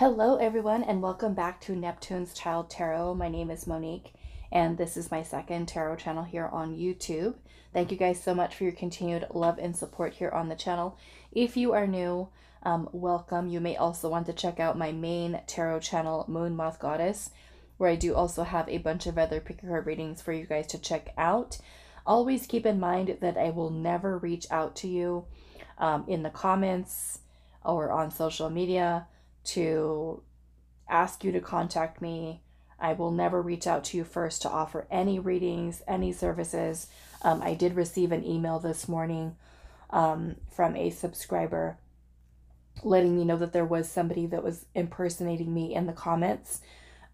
Hello, everyone, and welcome back to Neptune's Child Tarot. My name is Monique, and this is my second tarot channel here on YouTube. Thank you guys so much for your continued love and support here on the channel. If you are new, um, welcome. You may also want to check out my main tarot channel, Moon Moth Goddess, where I do also have a bunch of other pick card readings for you guys to check out. Always keep in mind that I will never reach out to you um, in the comments or on social media to ask you to contact me. I will never reach out to you first to offer any readings, any services. Um, I did receive an email this morning um, from a subscriber letting me know that there was somebody that was impersonating me in the comments,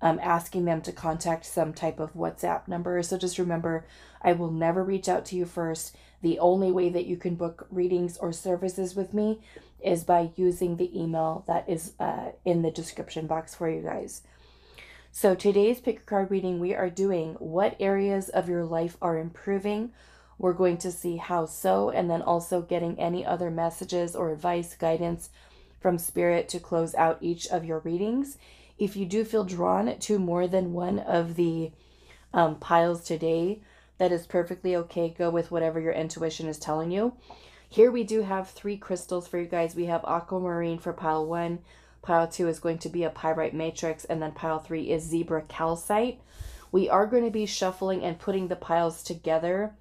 um, asking them to contact some type of WhatsApp number. So just remember, I will never reach out to you first. The only way that you can book readings or services with me is by using the email that is uh, in the description box for you guys. So today's pick a card reading, we are doing what areas of your life are improving. We're going to see how so, and then also getting any other messages or advice, guidance from spirit to close out each of your readings. If you do feel drawn to more than one of the um, piles today, that is perfectly okay. Go with whatever your intuition is telling you. Here we do have three crystals for you guys. We have aquamarine for pile one. Pile two is going to be a pyrite matrix. And then pile three is zebra calcite. We are going to be shuffling and putting the piles together.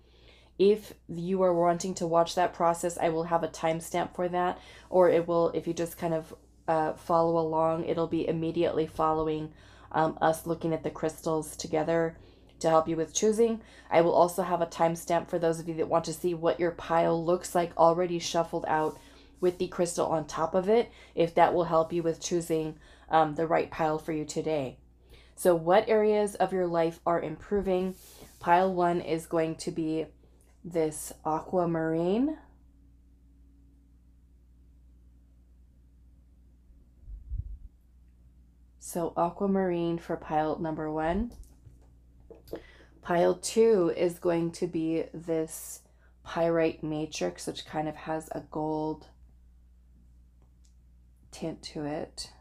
If you are wanting to watch that process, I will have a timestamp for that. Or it will, if you just kind of uh, follow along, it'll be immediately following um, us looking at the crystals together to help you with choosing. I will also have a timestamp for those of you that want to see what your pile looks like already shuffled out with the crystal on top of it, if that will help you with choosing um, the right pile for you today. So, what areas of your life are improving? Pile one is going to be this aquamarine. So, aquamarine for pile number one. Pile two is going to be this pyrite matrix, which kind of has a gold tint to it.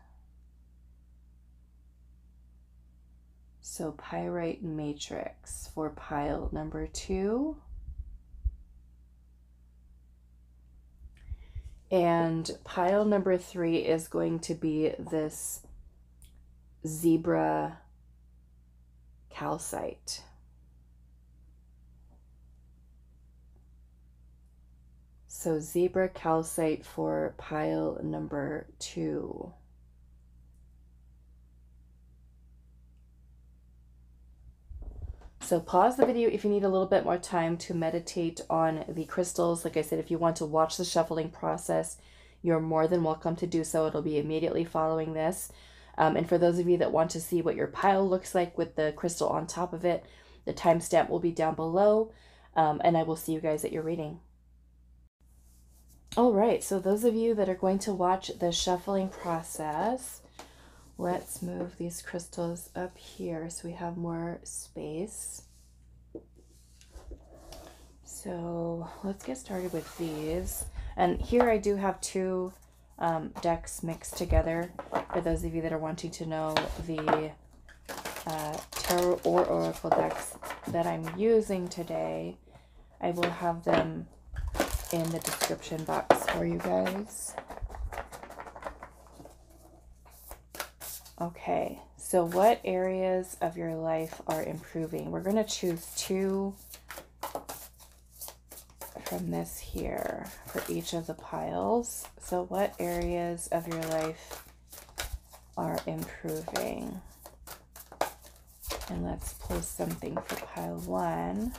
So pyrite matrix for pile number two. And pile number three is going to be this zebra calcite. So zebra calcite for pile number two. So pause the video if you need a little bit more time to meditate on the crystals. Like I said, if you want to watch the shuffling process, you're more than welcome to do so. It'll be immediately following this. Um, and for those of you that want to see what your pile looks like with the crystal on top of it, the timestamp will be down below. Um, and I will see you guys at your reading. All right, so those of you that are going to watch the shuffling process, let's move these crystals up here so we have more space. So let's get started with these. And here I do have two um, decks mixed together for those of you that are wanting to know the uh, tarot or oracle decks that I'm using today. I will have them in the description box for you guys. Okay, so what areas of your life are improving? We're going to choose two from this here for each of the piles. So what areas of your life are improving? And let's pull something for pile one.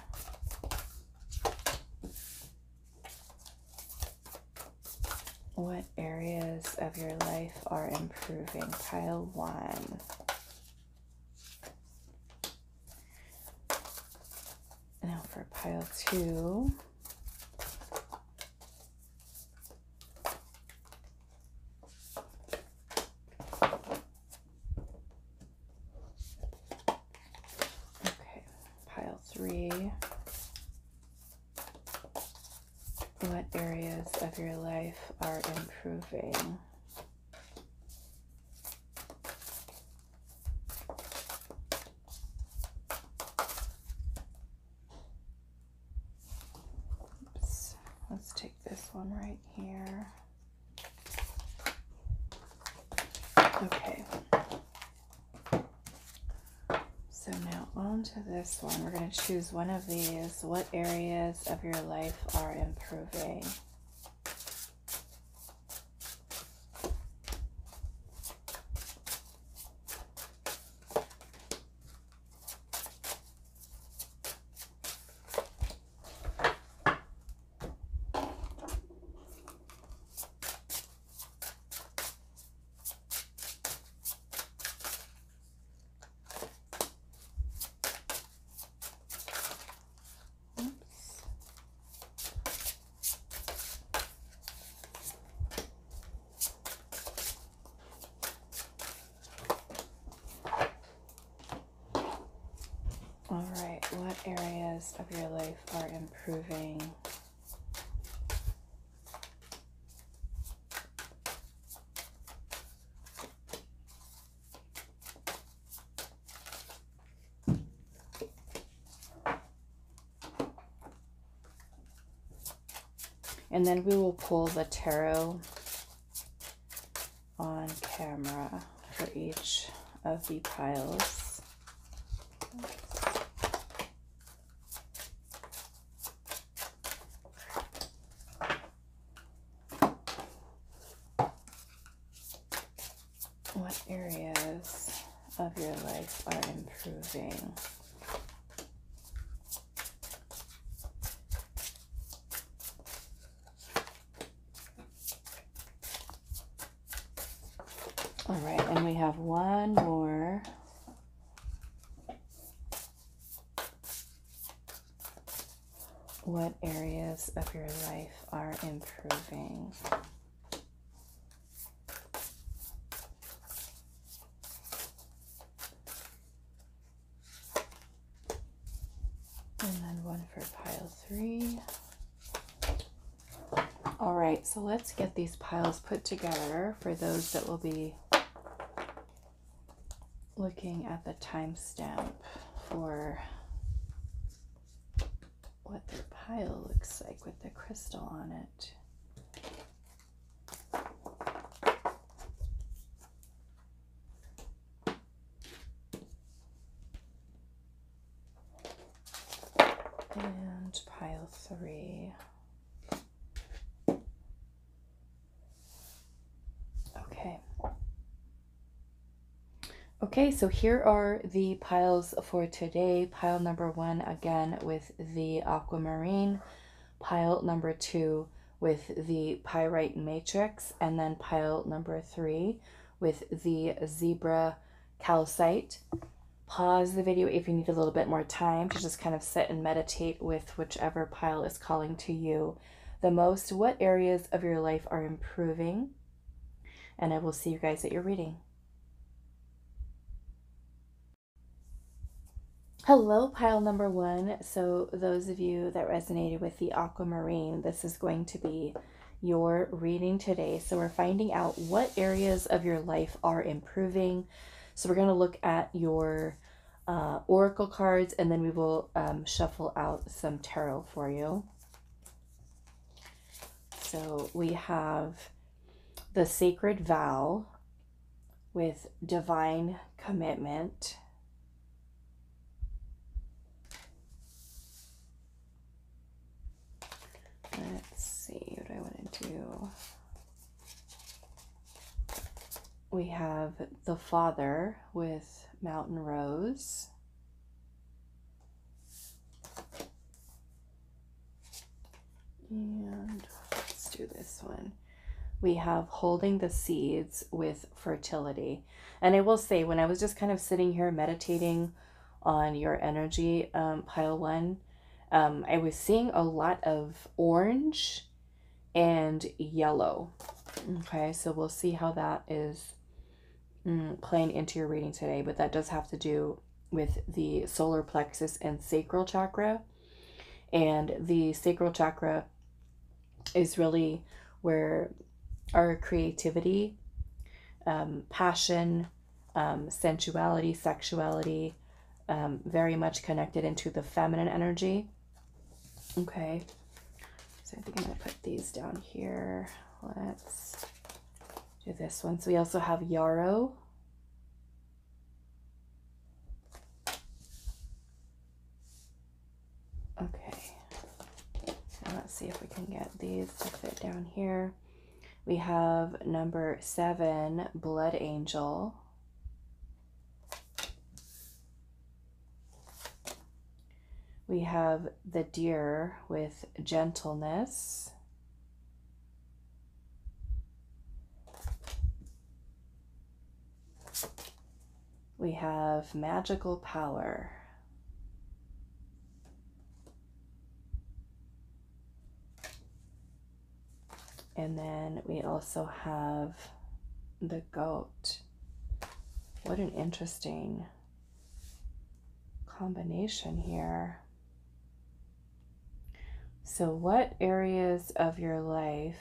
What areas of your life are improving? Pile one. Now for pile two. improving. Oops. Let's take this one right here. Okay. So now on to this one. We're going to choose one of these. What areas of your life are improving? All right, what areas of your life are improving? And then we will pull the tarot on camera for each of the piles. What areas of your life are improving? All right, and we have one more. What areas of your life are improving? And then one for pile three. All get these piles put together for those that will be looking at the timestamp for what their pile looks like with the crystal on it. And pile three. Okay. Okay, so here are the piles for today. Pile number one, again, with the aquamarine. Pile number two with the pyrite matrix. And then pile number three with the zebra calcite. Pause the video if you need a little bit more time to just kind of sit and meditate with whichever pile is calling to you the most. What areas of your life are improving? And I will see you guys at your reading. Hello, pile number one. So, those of you that resonated with the aquamarine, this is going to be your reading today. So, we're finding out what areas of your life are improving. So, we're going to look at your uh, oracle cards and then we will um, shuffle out some tarot for you. So, we have the sacred vow with divine commitment Let's see what I want to do. We have the Father with Mountain Rose. And let's do this one. We have Holding the Seeds with Fertility. And I will say, when I was just kind of sitting here meditating on your energy, um, pile one, um, I was seeing a lot of orange and yellow. Okay, so we'll see how that is mm, playing into your reading today, but that does have to do with the solar plexus and sacral chakra. And the sacral chakra is really where our creativity, um, passion, um, sensuality, sexuality, um, very much connected into the feminine energy. Okay, so I think I'm to put these down here. Let's do this one. So we also have yarrow. Okay. Now let's see if we can get these to fit down here. We have number seven, Blood Angel. We have the deer with gentleness. We have magical power. And then we also have the goat. What an interesting combination here. So, what areas of your life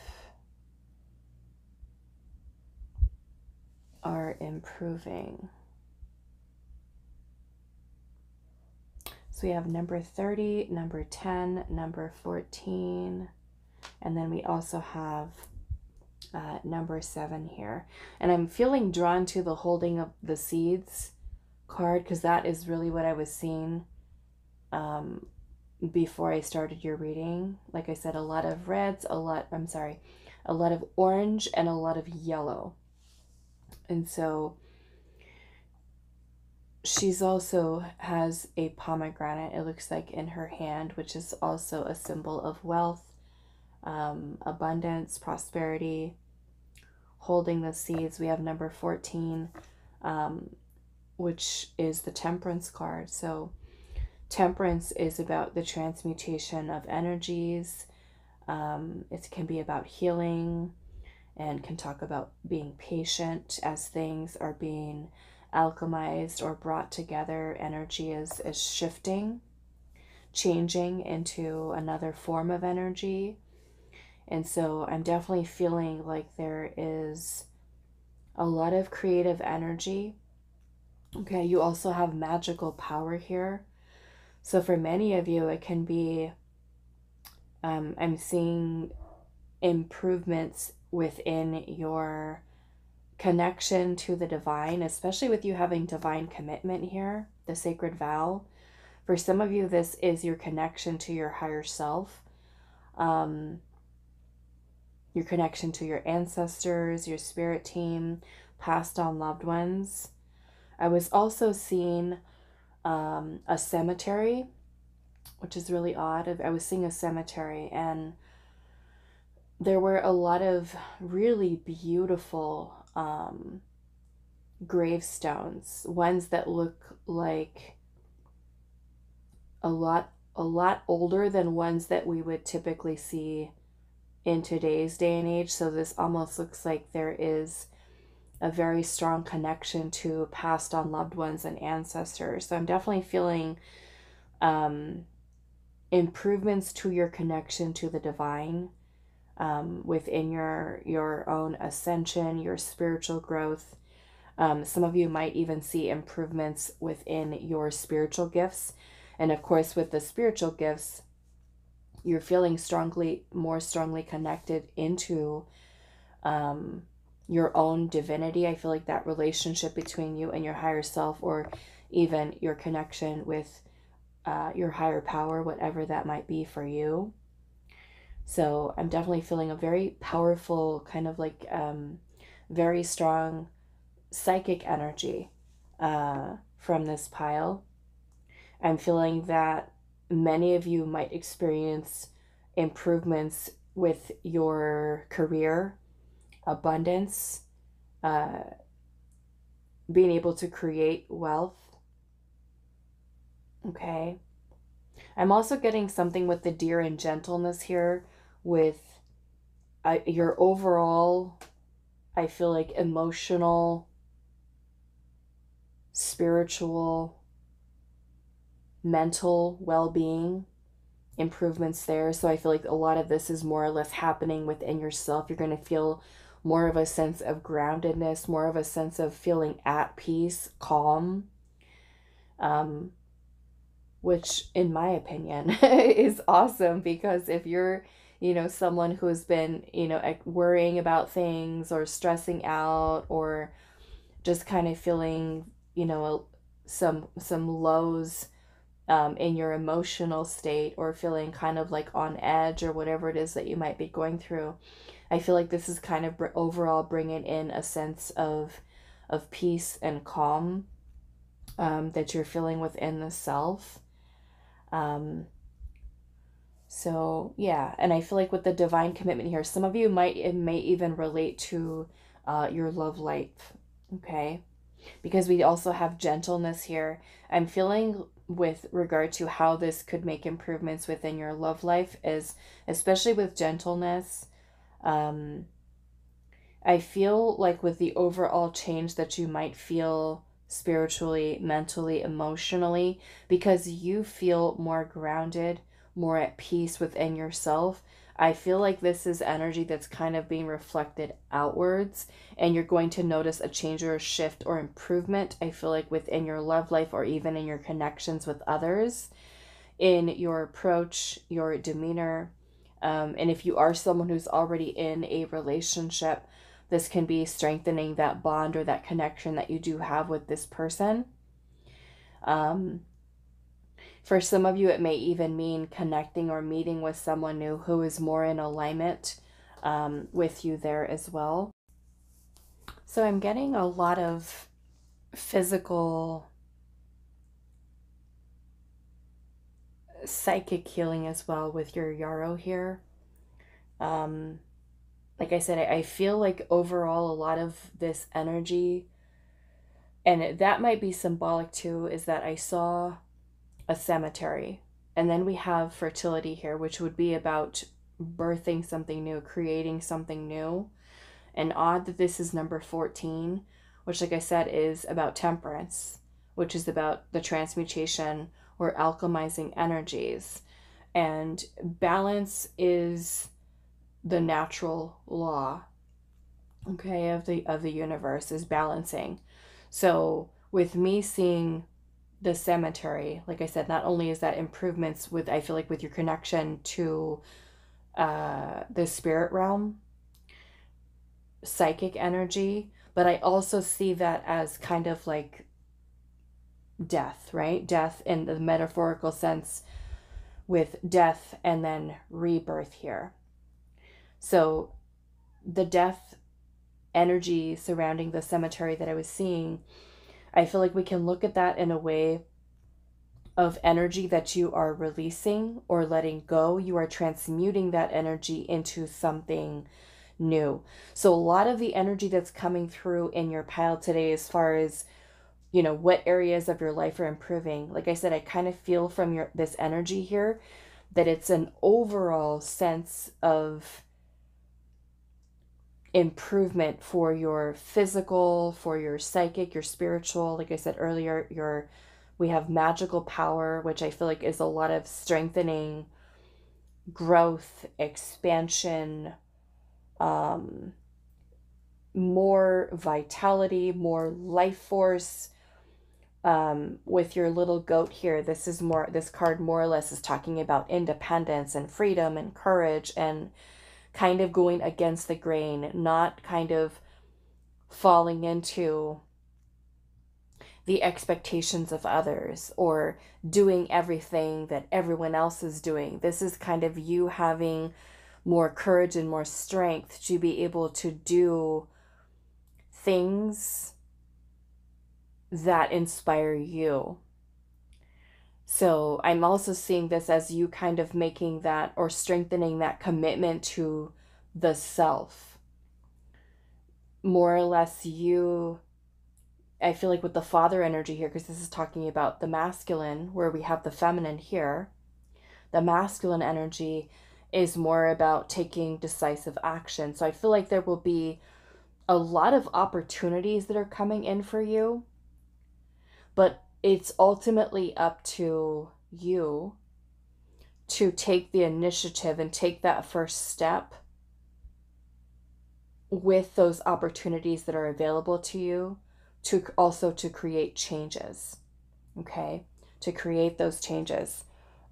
are improving? So, we have number 30, number 10, number 14, and then we also have uh, number 7 here. And I'm feeling drawn to the holding of the seeds card because that is really what I was seeing um, before I started your reading. Like I said, a lot of reds, a lot, I'm sorry, a lot of orange, and a lot of yellow. And so she's also has a pomegranate, it looks like, in her hand, which is also a symbol of wealth, um, abundance, prosperity. Holding the seeds, we have number 14, um, which is the temperance card. So, Temperance is about the transmutation of energies. Um, it can be about healing and can talk about being patient as things are being alchemized or brought together. Energy is, is shifting, changing into another form of energy. And so I'm definitely feeling like there is a lot of creative energy. Okay, you also have magical power here. So for many of you, it can be, um, I'm seeing improvements within your connection to the divine, especially with you having divine commitment here, the sacred vow. For some of you, this is your connection to your higher self, um, your connection to your ancestors, your spirit team, passed on loved ones. I was also seeing um, a cemetery, which is really odd. I was seeing a cemetery and there were a lot of really beautiful um, gravestones, ones that look like a lot a lot older than ones that we would typically see in today's day and age. So this almost looks like there is a very strong connection to passed on loved ones and ancestors. So I'm definitely feeling um, improvements to your connection to the divine um, within your your own ascension, your spiritual growth. Um, some of you might even see improvements within your spiritual gifts, and of course, with the spiritual gifts, you're feeling strongly more strongly connected into um, your own divinity. I feel like that relationship between you and your higher self, or even your connection with uh, your higher power, whatever that might be for you. So I'm definitely feeling a very powerful, kind of like um, very strong psychic energy uh, from this pile. I'm feeling that many of you might experience improvements with your career abundance, uh, being able to create wealth. Okay. I'm also getting something with the deer and gentleness here with uh, your overall, I feel like, emotional, spiritual, mental well being improvements there. So I feel like a lot of this is more or less happening within yourself. You're going to feel more of a sense of groundedness, more of a sense of feeling at peace, calm, um, which, in my opinion, is awesome because if you're you know, someone who's been, you know, worrying about things or stressing out or just kind of feeling, you know, some some lows um, in your emotional state or feeling kind of like on edge or whatever it is that you might be going through. I feel like this is kind of overall bringing in a sense of of peace and calm um, that you're feeling within the self. Um, so yeah, and I feel like with the divine commitment here, some of you might it may even relate to uh, your love life. Okay, because we also have gentleness here. I'm feeling with regard to how this could make improvements within your love life is especially with gentleness. Um, I feel like with the overall change that you might feel spiritually, mentally, emotionally, because you feel more grounded, more at peace within yourself. I feel like this is energy that's kind of being reflected outwards, and you're going to notice a change or a shift or improvement. I feel like within your love life or even in your connections with others, in your approach, your demeanor. Um, and if you are someone who's already in a relationship, this can be strengthening that bond or that connection that you do have with this person. Um, for some of you, it may even mean connecting or meeting with someone new who is more in alignment um, with you there as well. So I'm getting a lot of physical, psychic healing as well with your yarrow here. Um, like I said, I, I feel like overall a lot of this energy, and that might be symbolic too, is that I saw a cemetery. And then we have fertility here, which would be about birthing something new, creating something new. And odd that this is number 14, which, like I said, is about temperance, which is about the transmutation or alchemizing energies. And balance is the natural law okay of the of the universe is balancing so with me seeing the cemetery like i said not only is that improvements with i feel like with your connection to uh the spirit realm psychic energy but i also see that as kind of like death right death in the metaphorical sense with death and then rebirth here so the death energy surrounding the cemetery that I was seeing, I feel like we can look at that in a way of energy that you are releasing or letting go. You are transmuting that energy into something new. So a lot of the energy that's coming through in your pile today as far as you know what areas of your life are improving. Like I said, I kind of feel from your this energy here that it's an overall sense of improvement for your physical, for your psychic, your spiritual. Like I said earlier, your we have magical power, which I feel like is a lot of strengthening, growth, expansion, um, more vitality, more life force. Um, with your little goat here, this is more, this card more or less is talking about independence and freedom and courage and kind of going against the grain, not kind of falling into the expectations of others or doing everything that everyone else is doing. This is kind of you having more courage and more strength to be able to do things that inspire you. So I'm also seeing this as you kind of making that or strengthening that commitment to the self. More or less, you, I feel like with the father energy here, because this is talking about the masculine, where we have the feminine here, the masculine energy is more about taking decisive action. So I feel like there will be a lot of opportunities that are coming in for you, but it's ultimately up to you to take the initiative and take that first step with those opportunities that are available to you to also to create changes okay to create those changes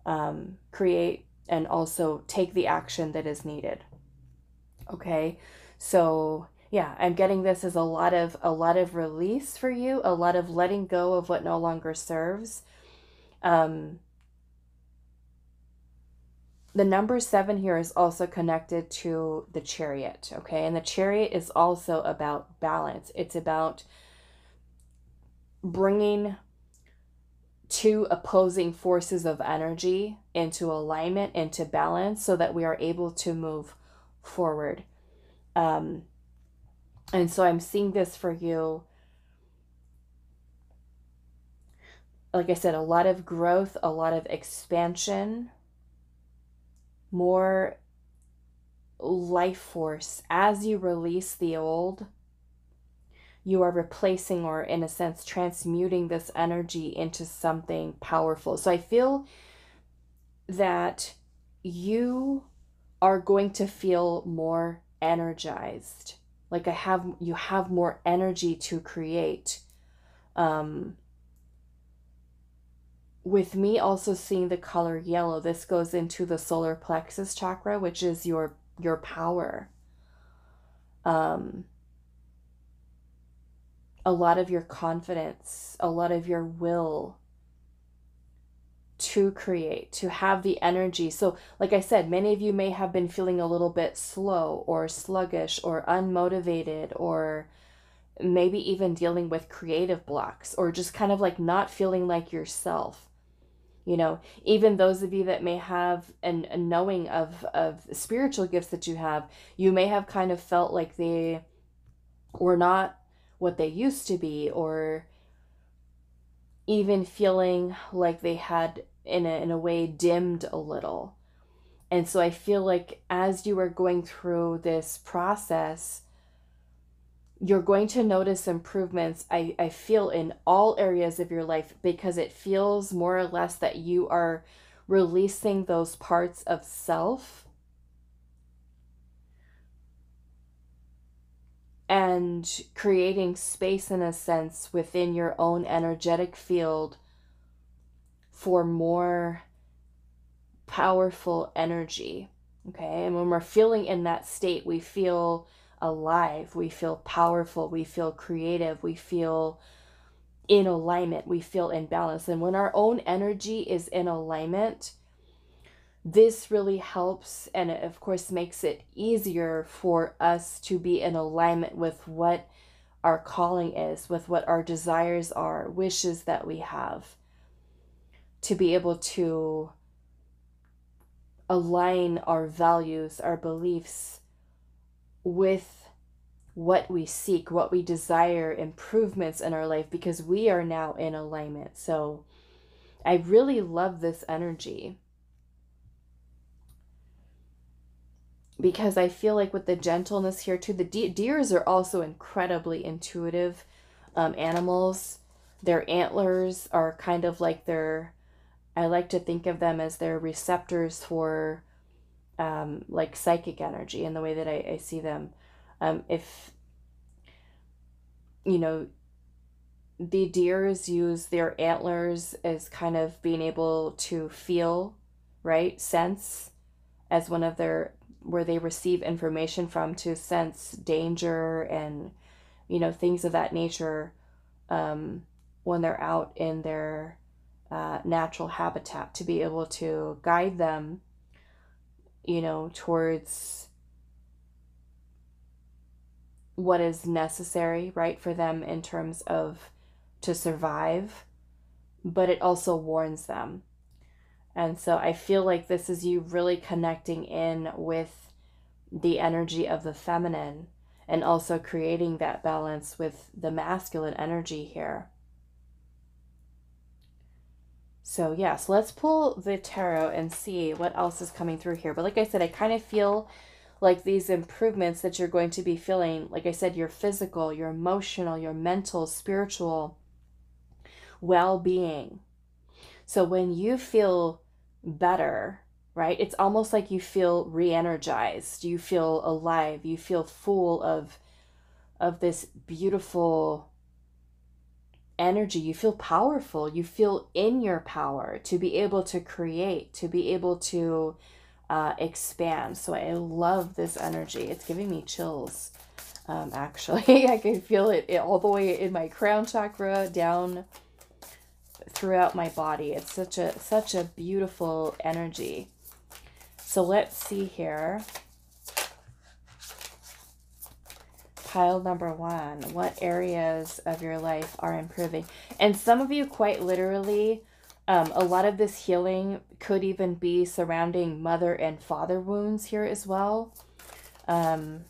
um, create and also take the action that is needed. Okay? So, yeah, I'm getting this as a lot of a lot of release for you, a lot of letting go of what no longer serves. Um the number seven here is also connected to the chariot, okay? And the chariot is also about balance. It's about bringing two opposing forces of energy into alignment, into balance, so that we are able to move forward. Um, and so I'm seeing this for you. Like I said, a lot of growth, a lot of expansion, more life force. As you release the old you are replacing or in a sense transmuting this energy into something powerful. So i feel that you are going to feel more energized like i have you have more energy to create um with me also seeing the color yellow, this goes into the solar plexus chakra, which is your your power. Um, a lot of your confidence, a lot of your will to create, to have the energy. So, like I said, many of you may have been feeling a little bit slow or sluggish or unmotivated or maybe even dealing with creative blocks or just kind of like not feeling like yourself you know even those of you that may have an, a knowing of of spiritual gifts that you have you may have kind of felt like they were not what they used to be or even feeling like they had in a, in a way dimmed a little. And so i feel like as you are going through this process you're going to notice improvements I, I feel in all areas of your life because it feels more or less that you are releasing those parts of self. And creating space in a sense within your own energetic field for more powerful energy okay and when we're feeling in that state we feel alive, we feel powerful, we feel creative, we feel in alignment, we feel in balance. And when our own energy is in alignment, this really helps and it of course makes it easier for us to be in alignment with what our calling is, with what our desires are, wishes that we have, to be able to align our values, our beliefs with what we seek, what we desire, improvements in our life, because we are now in alignment. So I really love this energy. Because I feel like with the gentleness here too, the de- deers are also incredibly intuitive um, animals. Their antlers are kind of like their, I like to think of them as their receptors for um, like psychic energy in the way that I, I see them. Um, if, you know, the deers use their antlers as kind of being able to feel, right? Sense as one of their, where they receive information from to sense danger and, you know, things of that nature um, when they're out in their uh, natural habitat to be able to guide them you know, towards what is necessary, right, for them in terms of to survive, but it also warns them. And so I feel like this is you really connecting in with the energy of the feminine and also creating that balance with the masculine energy here. So, yes, let's pull the tarot and see what else is coming through here. But like I said, I kind of feel like these improvements that you're going to be feeling, like I said, your physical, your emotional, your mental, spiritual well being. So, when you feel better, right, it's almost like you feel re energized, you feel alive, you feel full of, of this beautiful energy. You feel powerful. You feel in your power to be able to create, to be able to uh, expand. So I love this energy. It's giving me chills. Um, actually, I can feel it, it all the way in my crown chakra down throughout my body. It's such a such a beautiful energy. So let's see here. Pile number one. What areas of your life are improving? And some of you quite literally um, a lot of this healing could even be surrounding mother and father wounds here as well. Um,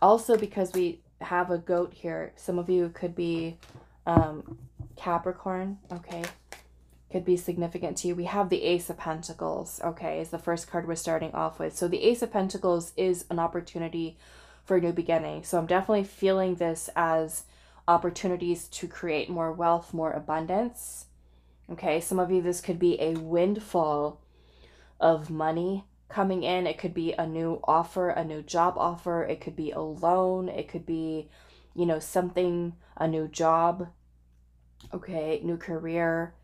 also, because we have a goat here, some of you could be um, Capricorn, okay? Could be significant to you. We have the Ace of Pentacles, okay, is the first card we're starting off with. So the Ace of Pentacles is an opportunity for a new beginning. So I'm definitely feeling this as opportunities to create more wealth, more abundance Okay, some of you, this could be a windfall of money coming in. It could be a new offer, a new job offer. It could be a loan. It could be, you know, something, a new job. Okay, new career,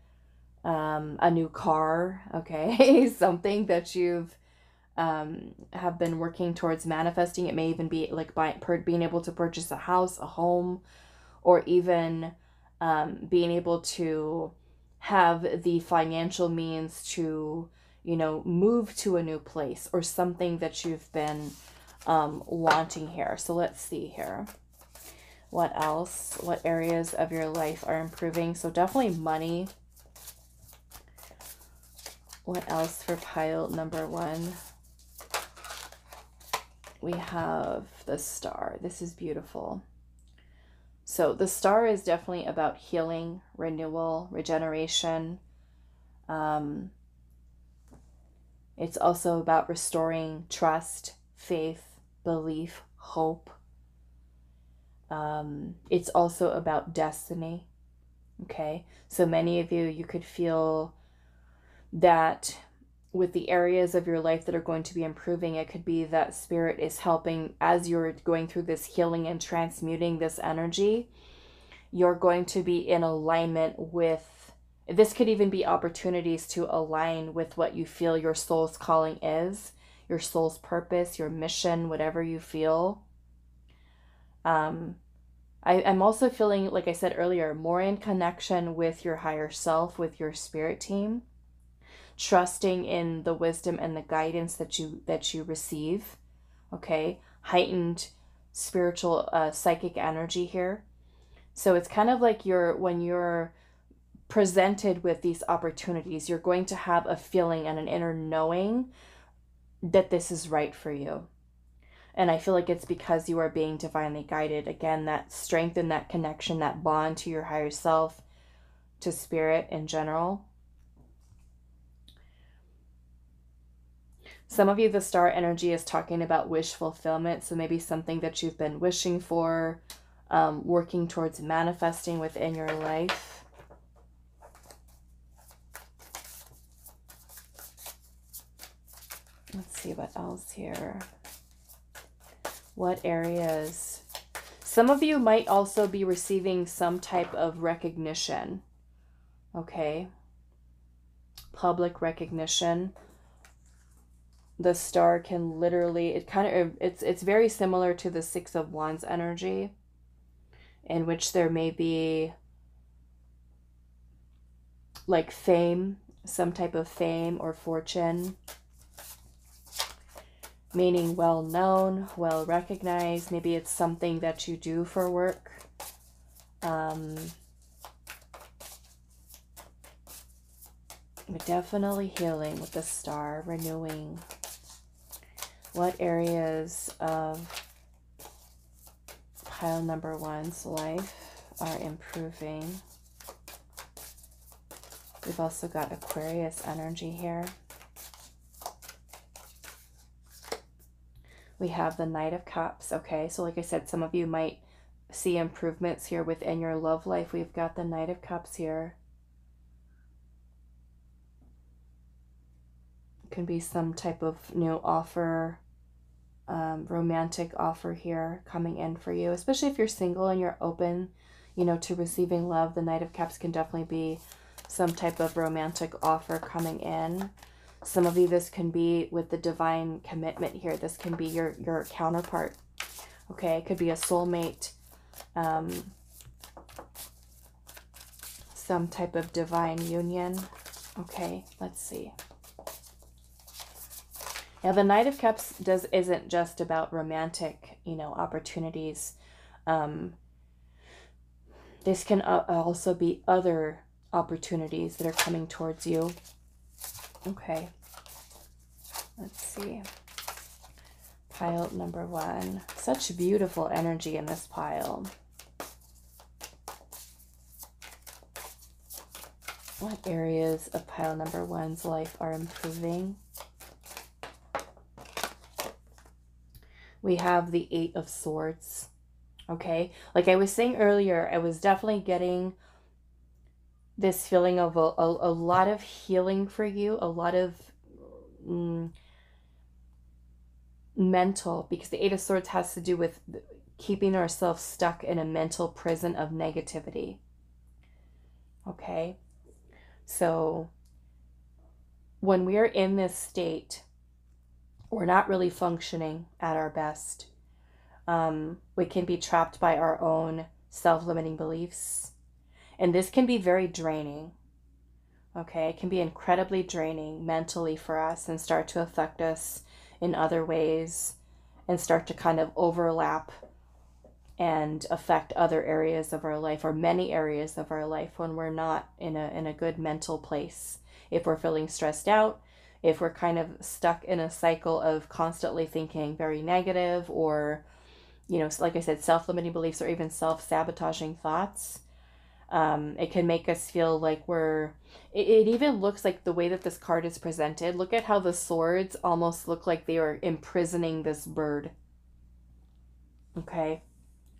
um, a new car. Okay, something that you've um, have been working towards manifesting. It may even be like by, per, being able to purchase a house, a home, or even um, being able to have the financial means to, you know, move to a new place or something that you've been um, wanting here. So let's see here. What else? What areas of your life are improving? So definitely money. What else for pile number one? We have the star. This is beautiful. So the star is definitely about healing, renewal, regeneration. Um, it's also about restoring trust, faith, belief, hope. Um, it's also about destiny. Okay, so many of you, you could feel that with the areas of your life that are going to be improving, it could be that spirit is helping as you're going through this healing and transmuting this energy. You're going to be in alignment with this, could even be opportunities to align with what you feel your soul's calling is, your soul's purpose, your mission, whatever you feel. Um, I, I'm also feeling, like I said earlier, more in connection with your higher self, with your spirit team trusting in the wisdom and the guidance that you that you receive okay? Heightened spiritual uh, psychic energy here. So it's kind of like you're when you're presented with these opportunities you're going to have a feeling and an inner knowing that this is right for you. And i feel like it's because you are being divinely guided. Again that strength and that connection that bond to your higher self to spirit in general Some of you, the star energy is talking about wish fulfillment. So maybe something that you've been wishing for, um, working towards manifesting within your life. Let's see what else here. What areas? Some of you might also be receiving some type of recognition. Okay. Public recognition the star can literally it kind of it's it's very similar to the six of wands energy in which there may be like fame some type of fame or fortune meaning well known well recognized maybe it's something that you do for work um definitely healing with the star renewing what areas of pile number one's life are improving? We've also got Aquarius energy here. We have the Knight of Cups. Okay, so like I said, some of you might see improvements here within your love life. We've got the Knight of Cups here. It Can be some type of new offer um, romantic offer here coming in for you, especially if you're single and you're open, you know, to receiving love. The Knight of Cups can definitely be some type of romantic offer coming in. Some of you, this can be with the divine commitment here. This can be your, your counterpart. Okay, it could be a soulmate. Um, some type of divine union. Okay, let's see. Now the Knight of Cups does isn't just about romantic, you know, opportunities. Um, this can uh, also be other opportunities that are coming towards you. Okay. Let's see. Pile number one. Such beautiful energy in this pile. What areas of pile number one's life are improving? We have the Eight of Swords. Okay. Like I was saying earlier, I was definitely getting this feeling of a, a, a lot of healing for you, a lot of mm, mental, because the Eight of Swords has to do with keeping ourselves stuck in a mental prison of negativity. Okay. So when we're in this state, we're not really functioning at our best. Um, we can be trapped by our own self limiting beliefs. And this can be very draining. Okay, it can be incredibly draining mentally for us and start to affect us in other ways and start to kind of overlap and affect other areas of our life or many areas of our life when we're not in a in a good mental place. If we're feeling stressed out, if we're kind of stuck in a cycle of constantly thinking very negative or you know, like I said, self-limiting beliefs or even self-sabotaging thoughts, um, it can make us feel like we're it, it even looks like the way that this card is presented look at how the swords almost look like they are imprisoning this bird. Okay?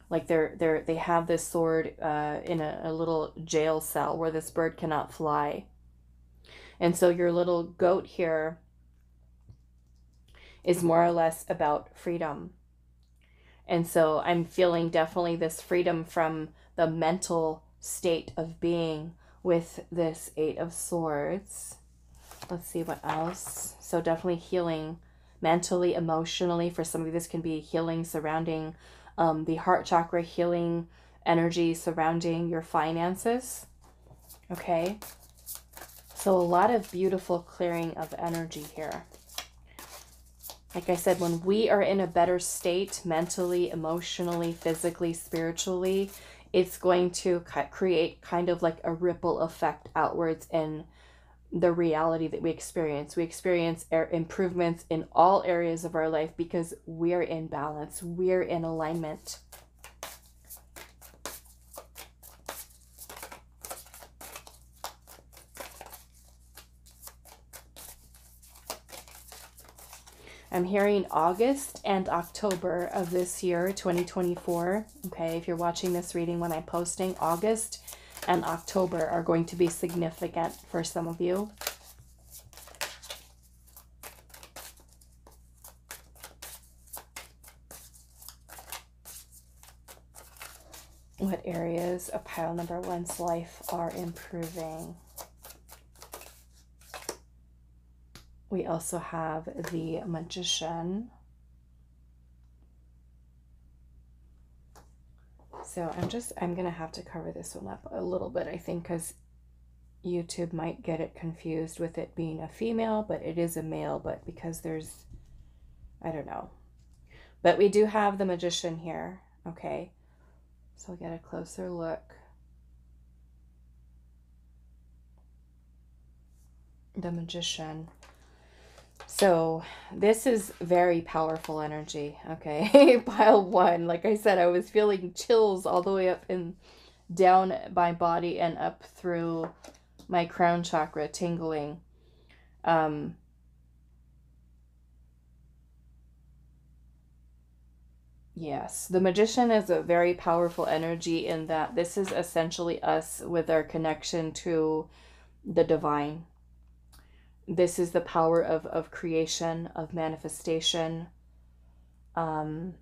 Like they're they're they have this sword uh, in a, a little jail cell where this bird cannot fly and so your little goat here is more or less about freedom and so i'm feeling definitely this freedom from the mental state of being with this eight of swords let's see what else so definitely healing mentally emotionally for some of this can be healing surrounding um, the heart chakra healing energy surrounding your finances. Okay. So a lot of beautiful clearing of energy here. Like I said, when we are in a better state mentally, emotionally, physically, spiritually, it's going to create kind of like a ripple effect outwards in the reality that we experience. We experience improvements in all areas of our life because we're in balance, we're in alignment. I'm hearing August and October of this year, 2024. Okay, if you're watching this reading when I'm posting, August and October are going to be significant for some of you. What areas of pile number one's life are improving? We also have the Magician. So I'm just, I'm going to have to cover this one up a little bit, I think, because YouTube might get it confused with it being a female, but it is a male, but because there's, I don't know. But we do have the magician here, okay? So I'll get a closer look. The magician. So this is very powerful energy, okay? Pile one, like I said, I was feeling chills all the way up and down my body and up through my crown chakra, tingling. Um, Yes, the magician is a very powerful energy in that this is essentially us with our connection to the divine, this is the power of, of creation, of manifestation. Um,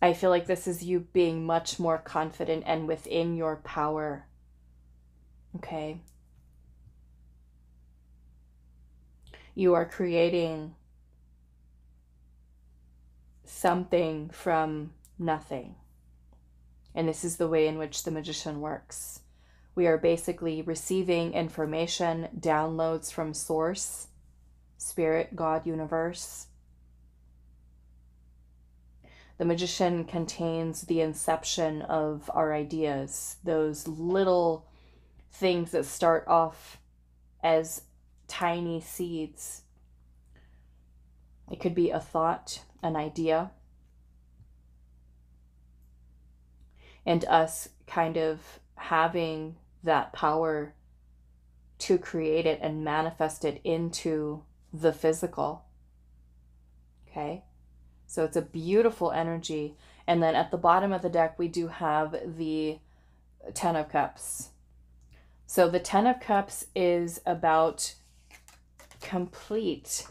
I feel like this is you being much more confident and within your power. Okay. You are creating something from nothing. And this is the way in which the magician works. We are basically receiving information, downloads from source, spirit, God, universe. The magician contains the inception of our ideas, those little things that start off as tiny seeds. It could be a thought, an idea, and us kind of having that power to create it and manifest it into the physical. Okay? So it's a beautiful energy. And then at the bottom of the deck, we do have the Ten of Cups. So the Ten of Cups is about complete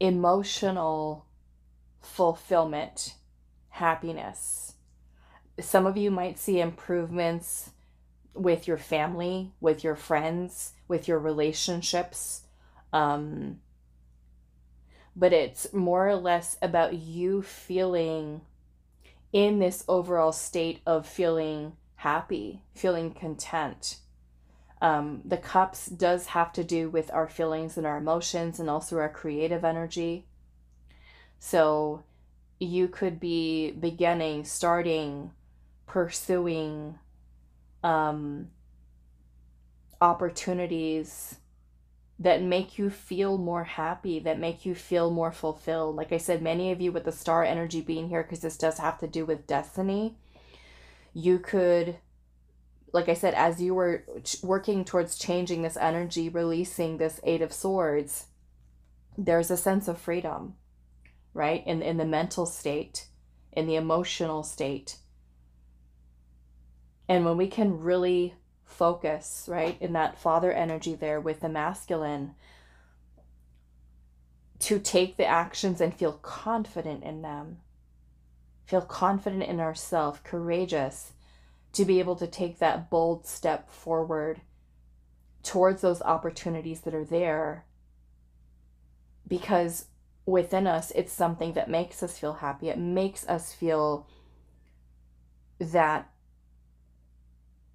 emotional fulfillment, happiness. Some of you might see improvements with your family, with your friends, with your relationships. Um, but it's more or less about you feeling in this overall state of feeling happy, feeling content. Um, the cups does have to do with our feelings and our emotions and also our creative energy. So you could be beginning, starting, pursuing um, opportunities that make you feel more happy, that make you feel more fulfilled. Like I said, many of you with the star energy being here, because this does have to do with destiny, you could, like I said, as you were working towards changing this energy, releasing this Eight of Swords, there's a sense of freedom, right? In, in the mental state, in the emotional state. And when we can really focus, right, in that father energy there with the masculine, to take the actions and feel confident in them, feel confident in ourselves, courageous, to be able to take that bold step forward towards those opportunities that are there. Because within us, it's something that makes us feel happy. It makes us feel that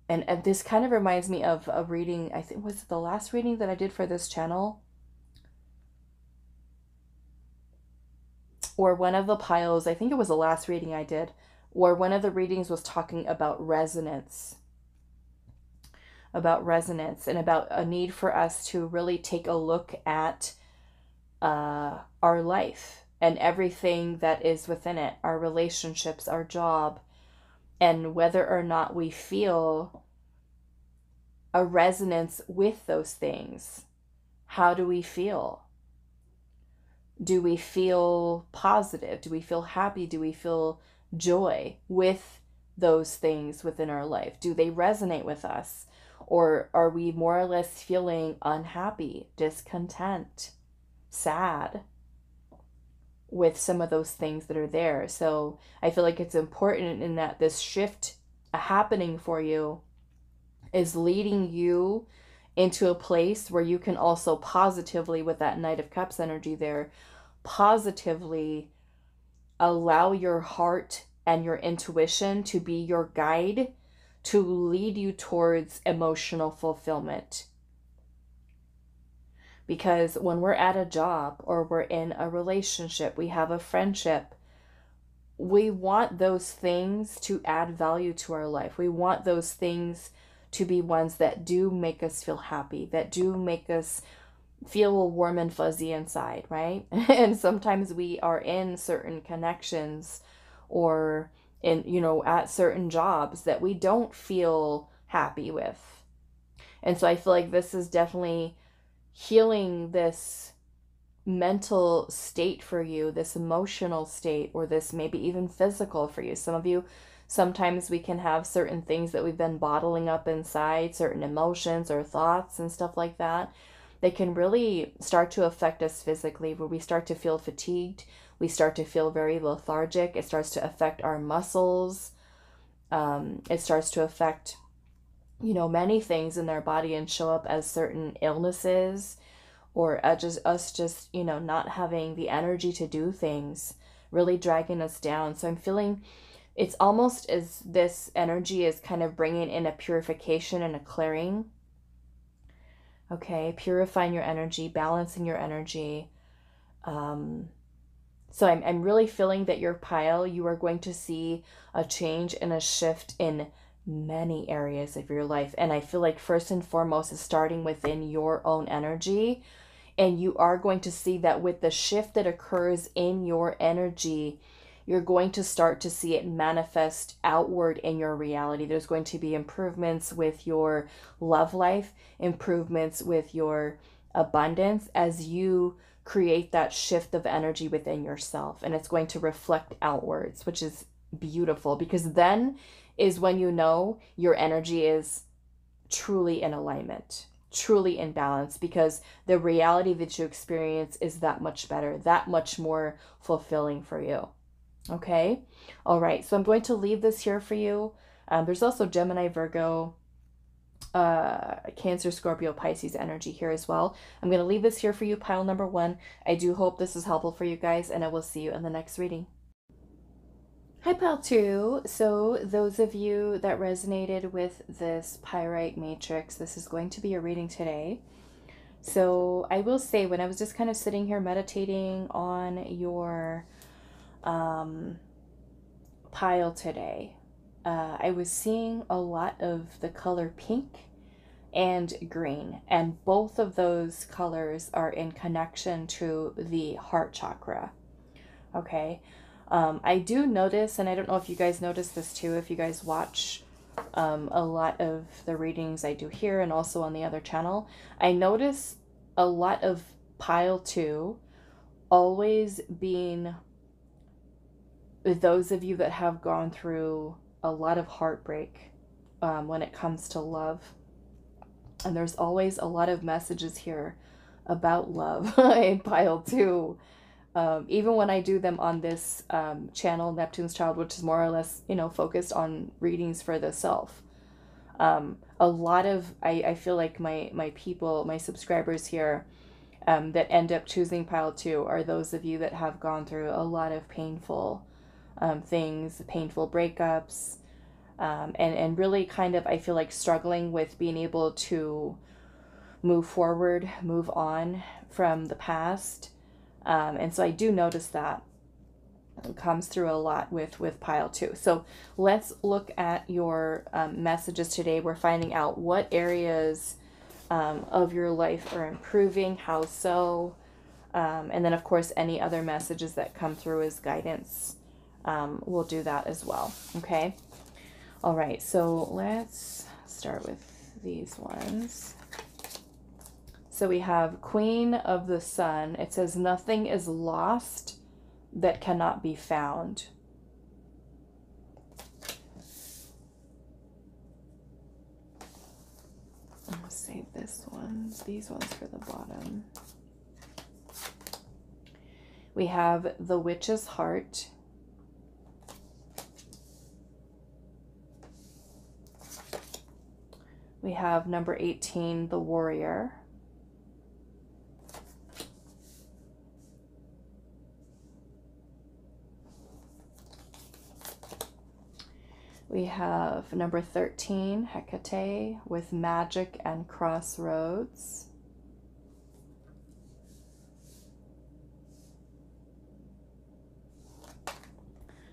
and, and this kind of reminds me of a reading i think was the last reading that i did for this channel? Or one of the piles i think it was the last reading i did or one of the readings was talking about resonance. About resonance and about a need for us to really take a look at uh, our life and everything that is within it our relationships our job and whether or not we feel a resonance with those things. How do we feel? Do we feel positive? Do we feel happy? Do we feel joy with those things within our life? Do they resonate with us? Or are we more or less feeling unhappy, discontent, sad? With some of those things that are there. So I feel like it's important in that this shift uh, happening for you is leading you into a place where you can also positively, with that Knight of Cups energy there, positively allow your heart and your intuition to be your guide to lead you towards emotional fulfillment because when we're at a job or we're in a relationship, we have a friendship, we want those things to add value to our life. We want those things to be ones that do make us feel happy, that do make us feel warm and fuzzy inside, right? and sometimes we are in certain connections or in, you know, at certain jobs that we don't feel happy with. And so I feel like this is definitely healing this mental state for you, this emotional state, or this maybe even physical for you. Some of you, sometimes we can have certain things that we've been bottling up inside, certain emotions or thoughts and stuff like that. They can really start to affect us physically, where we start to feel fatigued, we start to feel very lethargic, it starts to affect our muscles, um, it starts to affect you know, many things in their body and show up as certain illnesses or uh, just us just, you know, not having the energy to do things, really dragging us down. So I'm feeling it's almost as this energy is kind of bringing in a purification and a clearing. Okay, purifying your energy, balancing your energy. Um, so I'm, I'm really feeling that your pile, you are going to see a change and a shift in many areas of your life. And I feel like first and foremost is starting within your own energy. And you are going to see that with the shift that occurs in your energy, you're going to start to see it manifest outward in your reality. There's going to be improvements with your love life, improvements with your abundance as you create that shift of energy within yourself. And it's going to reflect outwards, which is beautiful because then is when you know your energy is truly in alignment, truly in balance, because the reality that you experience is that much better, that much more fulfilling for you. Okay. All right. So I'm going to leave this here for you. Um, there's also Gemini, Virgo, uh, Cancer, Scorpio, Pisces energy here as well. I'm going to leave this here for you, pile number one. I do hope this is helpful for you guys, and I will see you in the next reading. Hi, pile two. So, those of you that resonated with this pyrite matrix, this is going to be a reading today. So, I will say, when I was just kind of sitting here meditating on your um, pile today, uh, I was seeing a lot of the color pink and green, and both of those colors are in connection to the heart chakra. Okay, um, I do notice, and I don't know if you guys notice this too, if you guys watch um, a lot of the readings I do here and also on the other channel, I notice a lot of pile two always being those of you that have gone through a lot of heartbreak um, when it comes to love. And there's always a lot of messages here about love in pile two. Um, even when I do them on this um, channel, Neptune's Child, which is more or less, you know, focused on readings for the self. Um, a lot of, I, I feel like my, my people, my subscribers here um, that end up choosing pile two are those of you that have gone through a lot of painful um, things, painful breakups, um, and, and really kind of, I feel like, struggling with being able to move forward, move on from the past. Um, and so I do notice that comes through a lot with with pile two. So let's look at your um, messages today. We're finding out what areas um, of your life are improving, how so, um, and then of course any other messages that come through as guidance um, we'll do that as well. Okay. All right. So let's start with these ones. So we have Queen of the Sun. It says, Nothing is lost that cannot be found. I'll save this one, these ones for the bottom. We have the Witch's Heart. We have number 18, The Warrior. We have number 13, Hecate, with Magic and Crossroads.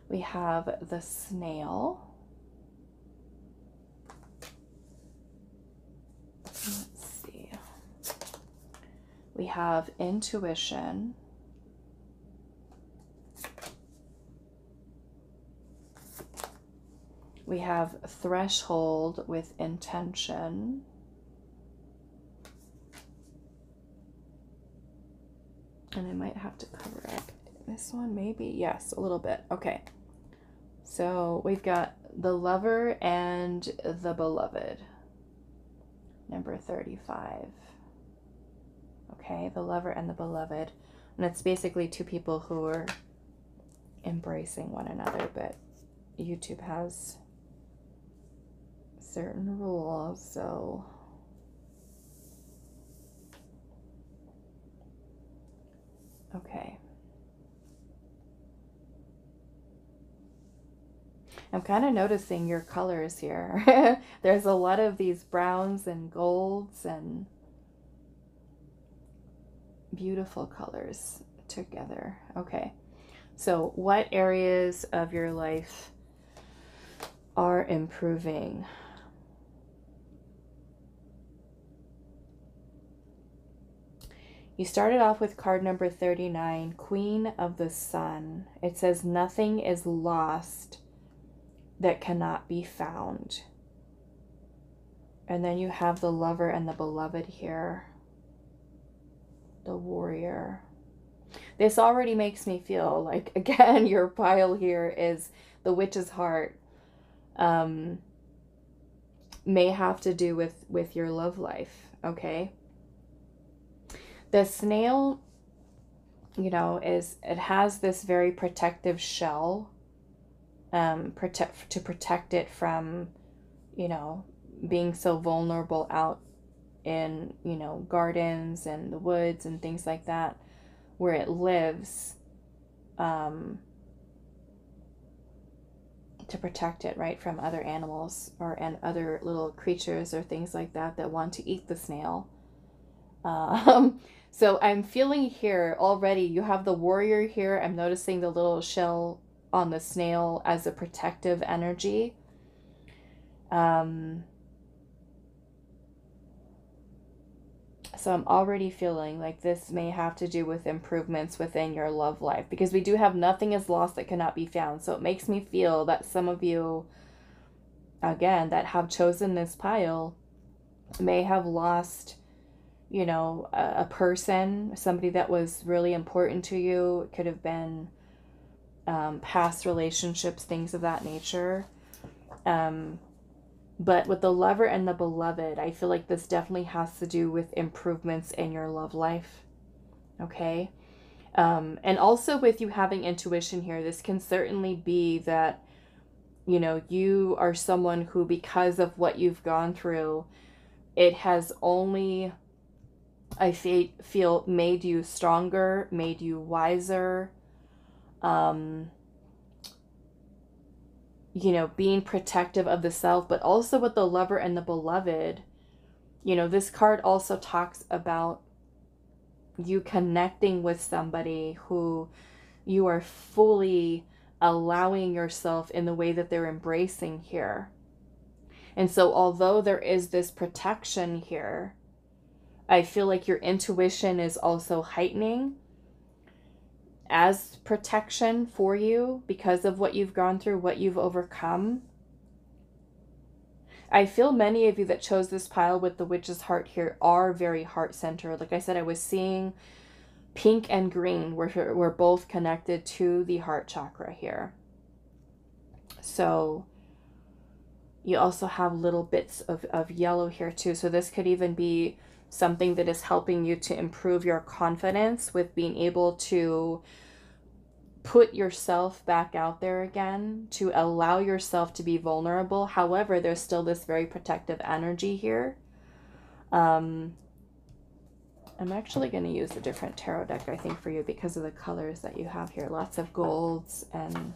We have the Snail. Let's see. we have intuition. We have threshold with intention. And I might have to cover up this one, maybe. Yes, a little bit. Okay. So we've got the lover and the beloved. Number 35 okay? The lover and the beloved. And it's basically two people who are embracing one another, but YouTube has certain rules, so Okay. I'm kind of noticing your colors here. There's a lot of these browns and golds and beautiful colors together. Okay. So, what areas of your life are improving? You started off with card number 39, Queen of the Sun. It says, Nothing is lost that cannot be found. And then you have the lover and the beloved here, the warrior. This already makes me feel like, again, your pile here is the witch's heart. Um, may have to do with with your love life okay the snail, you know, is it has this very protective shell um, protect to protect it from, you know, being so vulnerable out in you know gardens and the woods and things like that, where it lives. Um, to protect it right from other animals or and other little creatures or things like that that want to eat the snail um, so I'm feeling here already, you have the warrior here. I'm noticing the little shell on the snail as a protective energy. Um, so I'm already feeling like this may have to do with improvements within your love life because we do have nothing is lost that cannot be found. So it makes me feel that some of you, again, that have chosen this pile may have lost you know, a, a person, somebody that was really important to you. It could have been um, past relationships, things of that nature. Um, but with the lover and the beloved, I feel like this definitely has to do with improvements in your love life. Okay. Um, and also with you having intuition here, this can certainly be that, you know, you are someone who, because of what you've gone through, it has only I feel made you stronger, made you wiser. Um, you know, being protective of the self, but also with the lover and the beloved. You know, this card also talks about you connecting with somebody who you are fully allowing yourself in the way that they're embracing here. And so, although there is this protection here, I feel like your intuition is also heightening as protection for you because of what you've gone through, what you've overcome. I feel many of you that chose this pile with the witch's heart here are very heart centered. Like I said, I was seeing pink and green were, were both connected to the heart chakra here. So you also have little bits of, of yellow here too. So this could even be something that is helping you to improve your confidence with being able to put yourself back out there again, to allow yourself to be vulnerable. However, there's still this very protective energy here. Um, I'm actually going to use a different tarot deck, I think, for you because of the colors that you have here. Lots of golds and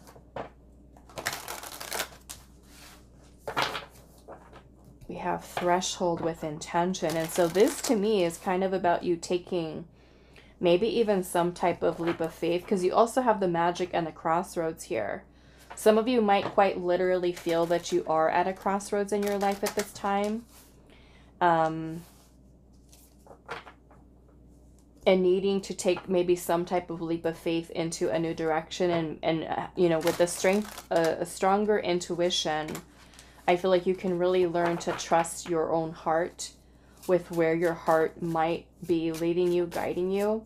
we have threshold with intention. And so this to me is kind of about you taking maybe even some type of leap of faith because you also have the magic and the crossroads here. Some of you might quite literally feel that you are at a crossroads in your life at this time. Um, and needing to take maybe some type of leap of faith into a new direction and, and uh, you know, with the strength, uh, a stronger intuition, I feel like you can really learn to trust your own heart with where your heart might be leading you, guiding you.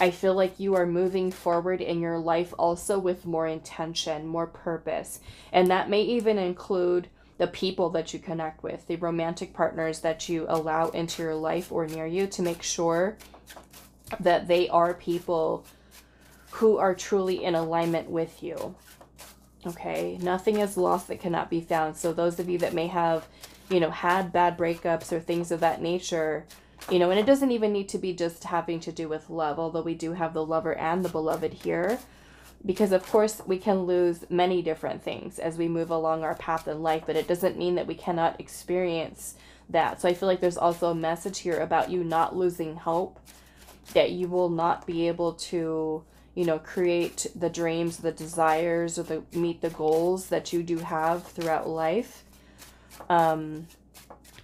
I feel like you are moving forward in your life also with more intention, more purpose. And that may even include the people that you connect with, the romantic partners that you allow into your life or near you to make sure that they are people who are truly in alignment with you. Okay, nothing is lost that cannot be found. So those of you that may have, you know, had bad breakups or things of that nature, You know, and it doesn't even need to be just having to do with love, although we do have the lover and the beloved here. Because, of course, we can lose many different things as we move along our path in life, but it doesn't mean that we cannot experience that. So I feel like there's also a message here about you not losing hope, that you will not be able to, you know, create the dreams, the desires, or the meet the goals that you do have throughout life. Um,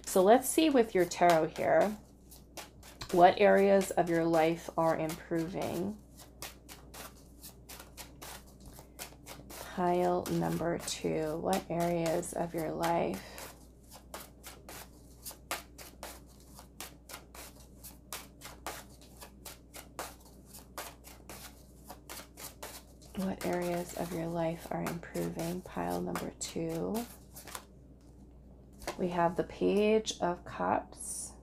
so let's see with your tarot here what areas of your life are improving. Pile number two. What areas of your life What areas of your life are improving? Pile number two. We have the Page of Cups.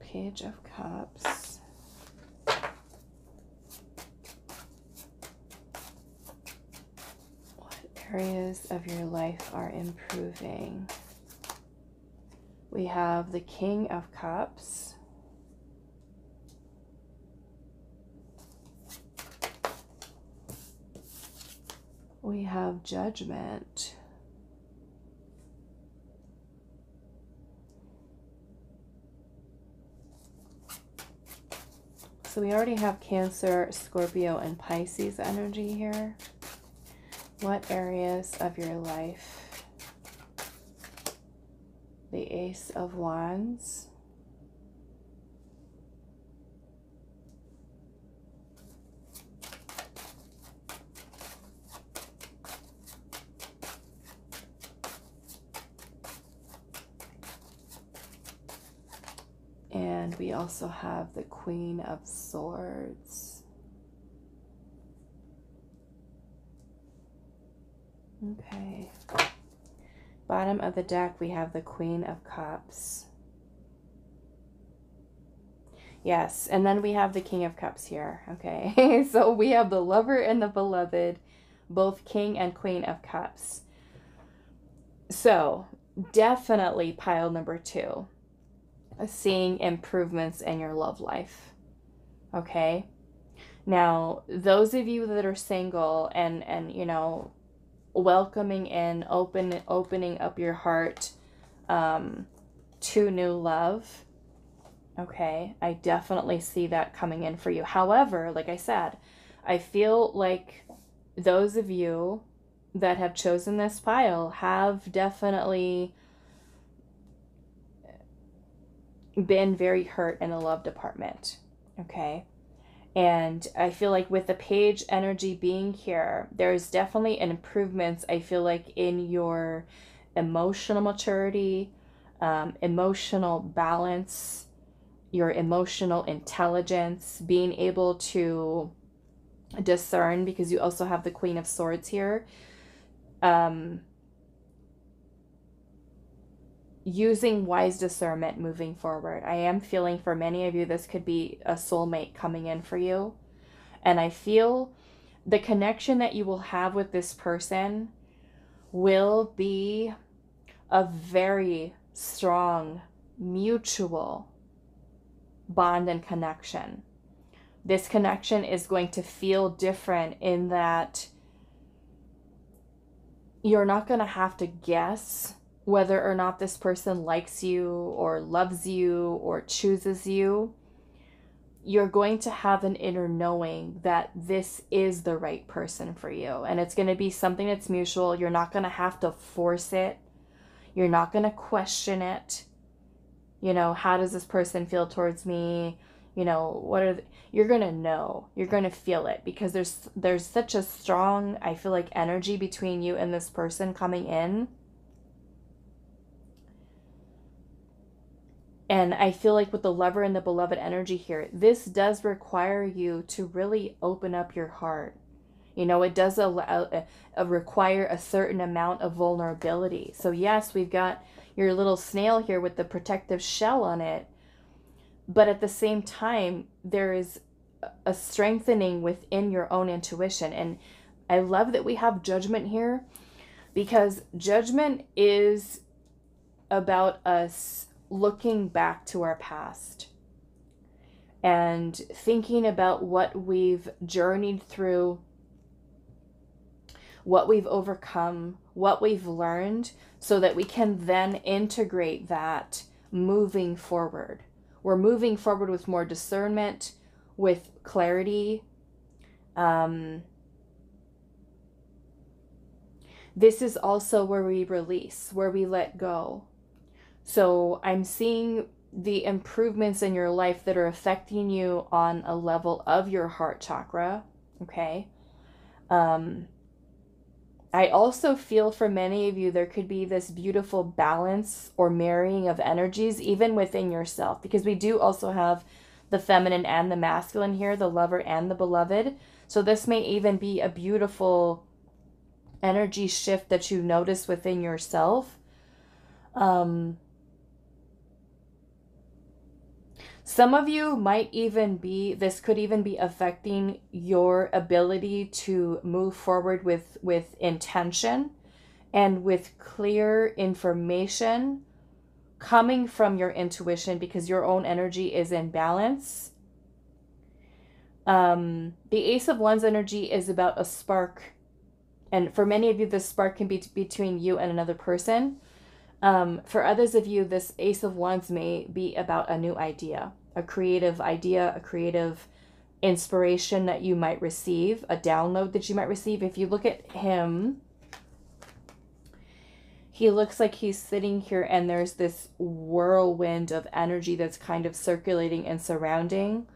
Page of Cups. What areas of your life are improving? We have the King of Cups. We have Judgment. So we already have Cancer, Scorpio, and Pisces energy here. What areas of your life the Ace of Wands. And we also have the Queen of Swords. Okay. Bottom of the deck, we have the Queen of Cups. Yes, and then we have the King of Cups here. Okay, so we have the lover and the beloved, both King and Queen of Cups. So, definitely pile number two seeing improvements in your love life. Okay? Now, those of you that are single and and you know, welcoming in, open opening up your heart um, to new love. Okay, I definitely see that coming in for you. However, like I said, I feel like those of you that have chosen this pile have definitely been very hurt in the love department. Okay. And I feel like with the page energy being here, there's definitely an improvements, I feel like, in your emotional maturity, um, emotional balance, your emotional intelligence, being able to discern, because you also have the Queen of Swords here. Um, using wise discernment moving forward. I am feeling for many of you, this could be a soulmate coming in for you. And I feel the connection that you will have with this person will be a very strong mutual bond and connection. This connection is going to feel different in that you're not going to have to guess whether or not this person likes you or loves you or chooses you, you're going to have an inner knowing that this is the right person for you. And it's going to be something that's mutual. You're not going to have to force it, you're not going to question it. You know, how does this person feel towards me? You know, what are the, you're going to know. You're going to feel it because there's there's such a strong I feel like energy between you and this person coming in And I feel like with the lover and the beloved energy here, this does require you to really open up your heart. You know, it does allow, uh, uh, require a certain amount of vulnerability. So, yes, we've got your little snail here with the protective shell on it. But at the same time, there is a strengthening within your own intuition. And I love that we have judgment here because judgment is about us looking back to our past and thinking about what we've journeyed through, what we've overcome, what we've learned, so that we can then integrate that moving forward. We're moving forward with more discernment, with clarity. Um, this is also where we release, where we let go. So I'm seeing the improvements in your life that are affecting you on a level of your heart chakra. Okay. Um, I also feel for many of you, there could be this beautiful balance or marrying of energies, even within yourself, because we do also have the feminine and the masculine here, the lover and the beloved. So, this may even be a beautiful energy shift that you notice within yourself. Um, Some of you might even be, this could even be affecting your ability to move forward with, with intention and with clear information coming from your intuition because your own energy is in balance. Um, the Ace of Wands energy is about a spark. And for many of you, this spark can be t- between you and another person. Um, for others of you, this Ace of Wands may be about a new idea a creative idea, a creative inspiration that you might receive, a download that you might receive. If you look at him, he looks like he's sitting here and there's this whirlwind of energy that's kind of circulating and surrounding.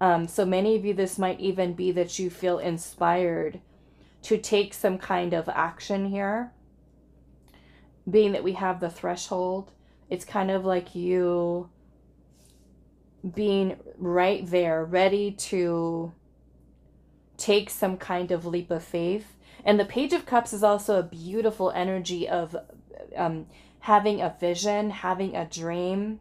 Um, so many of you, this might even be that you feel inspired to take some kind of action here. Being that we have the threshold, it's kind of like you being right there, ready to take some kind of leap of faith. And the Page of Cups is also a beautiful energy of um, having a vision, having a dream,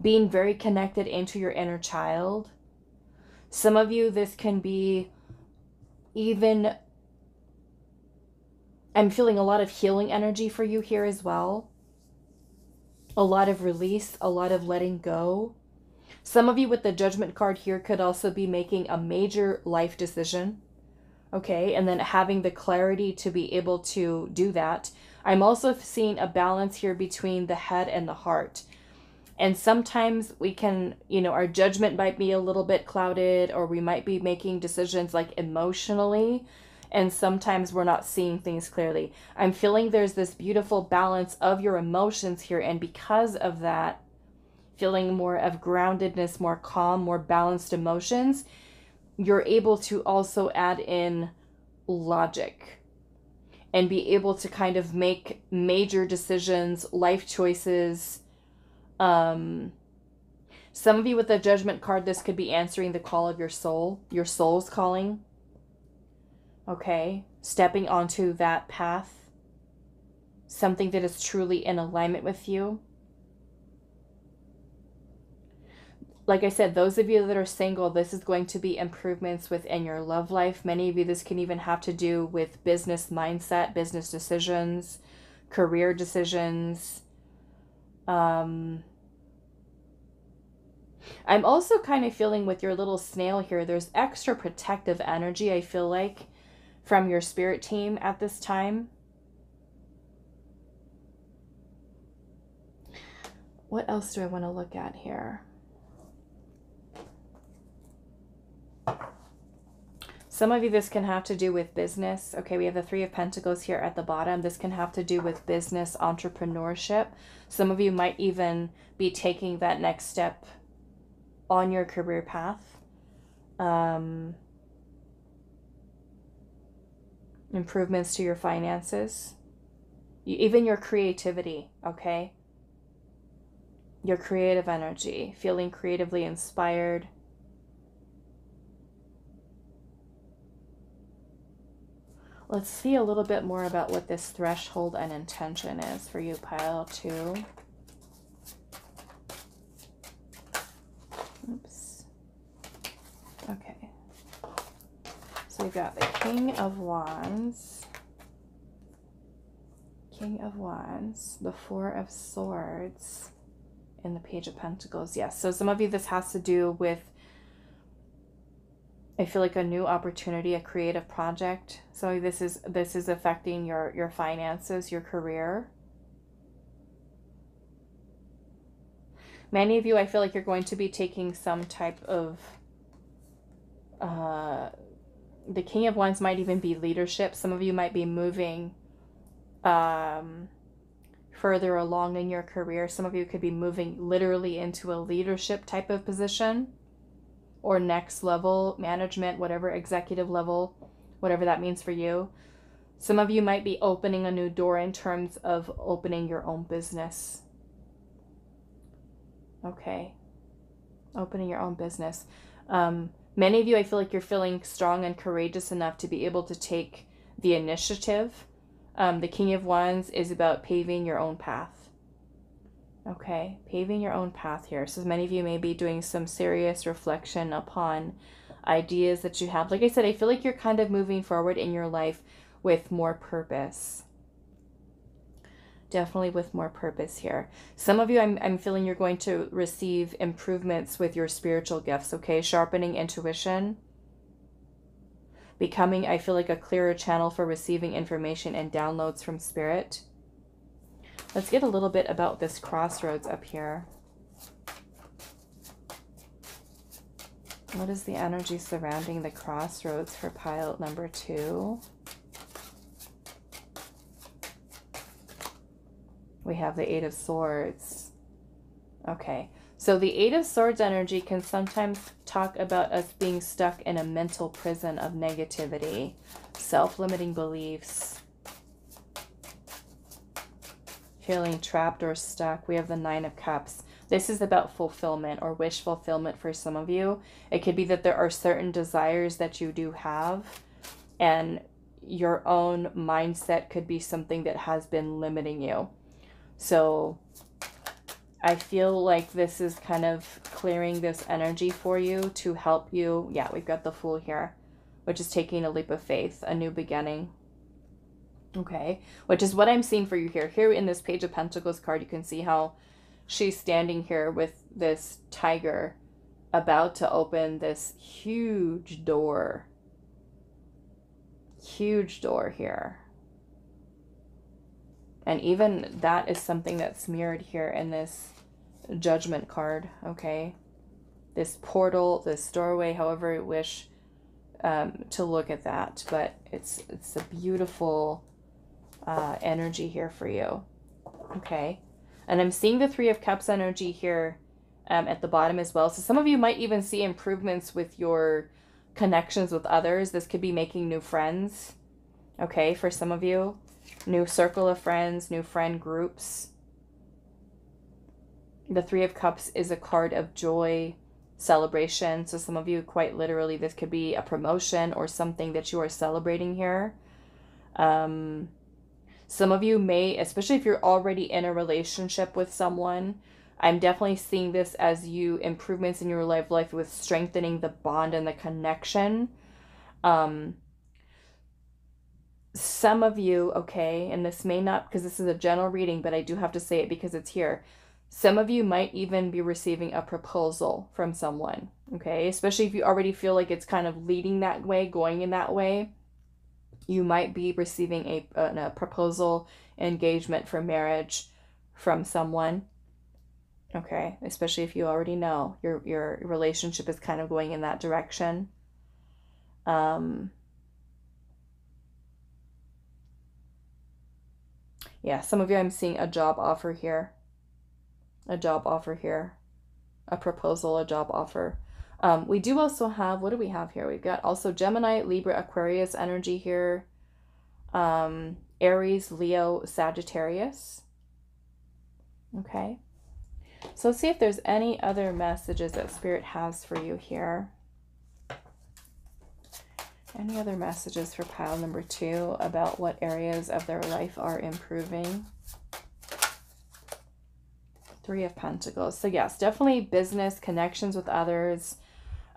being very connected into your inner child. Some of you, this can be even, I'm feeling a lot of healing energy for you here as well a lot of release, a lot of letting go. Some of you with the judgment card here could also be making a major life decision. Okay, and then having the clarity to be able to do that. I'm also seeing a balance here between the head and the heart. And sometimes we can, you know, our judgment might be a little bit clouded, or we might be making decisions like emotionally and sometimes we're not seeing things clearly. I'm feeling there's this beautiful balance of your emotions here, and because of that, feeling more of groundedness, more calm, more balanced emotions, you're able to also add in logic and be able to kind of make major decisions, life choices. Um, some of you with the judgment card, this could be answering the call of your soul, your soul's calling okay? Stepping onto that path, something that is truly in alignment with you. Like I said, those of you that are single, this is going to be improvements within your love life. Many of you, this can even have to do with business mindset, business decisions, career decisions. Um, I'm also kind of feeling with your little snail here, there's extra protective energy, I feel like from your spirit team at this time. What else do I want to look at here? Some of you, this can have to do with business. Okay, we have the Three of Pentacles here at the bottom. This can have to do with business, entrepreneurship. Some of you might even be taking that next step on your career path. Um, improvements to your finances, even your creativity, okay? Your creative energy, feeling creatively inspired. Let's see a little bit more about what this threshold and intention is for you, pile two. Oops. Okay. So we've got the King of Wands. King of Wands, the Four of Swords, and the Page of Pentacles. Yes, so some of you, this has to do with, I feel like a new opportunity, a creative project. So this is this is affecting your your finances, your career. Many of you, I feel like you're going to be taking some type of uh, the King of Wands might even be leadership. Some of you might be moving um, further along in your career. Some of you could be moving literally into a leadership type of position or next level management, whatever executive level, whatever that means for you. Some of you might be opening a new door in terms of opening your own business. Okay. Opening your own business. Um, Many of you, I feel like you're feeling strong and courageous enough to be able to take the initiative. Um, the King of Wands is about paving your own path. Okay, paving your own path here. So many of you may be doing some serious reflection upon ideas that you have. Like I said, I feel like you're kind of moving forward in your life with more purpose definitely with more purpose here. Some of you, I'm, I'm feeling you're going to receive improvements with your spiritual gifts, okay? Sharpening intuition, becoming, I feel like, a clearer channel for receiving information and downloads from spirit. Let's get a little bit about this crossroads up here. What is the energy surrounding the crossroads for pile number two? We have the Eight of Swords. Okay. So the Eight of Swords energy can sometimes talk about us being stuck in a mental prison of negativity, self-limiting beliefs, feeling trapped or stuck. We have the Nine of Cups. This is about fulfillment or wish fulfillment for some of you. It could be that there are certain desires that you do have and your own mindset could be something that has been limiting you. So I feel like this is kind of clearing this energy for you to help you. Yeah, we've got the Fool here, which is taking a leap of faith, a new beginning. Okay, which is what I'm seeing for you here. Here in this Page of Pentacles card, you can see how she's standing here with this tiger about to open this huge door. Huge door here. And even that is something that's mirrored here in this judgment card, okay? This portal, this doorway, however you wish um, to look at that. But it's, it's a beautiful uh, energy here for you, okay? And I'm seeing the Three of Cups energy here um, at the bottom as well. So some of you might even see improvements with your connections with others. This could be making new friends, okay, for some of you new circle of friends, new friend groups. The Three of Cups is a card of joy, celebration. So, some of you, quite literally, this could be a promotion or something that you are celebrating here. Um, some of you may, especially if you're already in a relationship with someone, I'm definitely seeing this as you improvements in your life life with strengthening the bond and the connection. Um, some of you, okay, and this may not, because this is a general reading, but I do have to say it because it's here. Some of you might even be receiving a proposal from someone, okay, especially if you already feel like it's kind of leading that way, going in that way. You might be receiving a, a, a proposal, engagement for marriage from someone, okay, especially if you already know your, your relationship is kind of going in that direction. Um, Yeah, some of you I'm seeing a job offer here. A job offer here. A proposal, a job offer. Um, we do also have, what do we have here? We've got also Gemini, Libra, Aquarius energy here. Um, Aries, Leo, Sagittarius. Okay. So let's see if there's any other messages that Spirit has for you here. Any other messages for pile number two about what areas of their life are improving? Three of Pentacles. So, yes, definitely business, connections with others.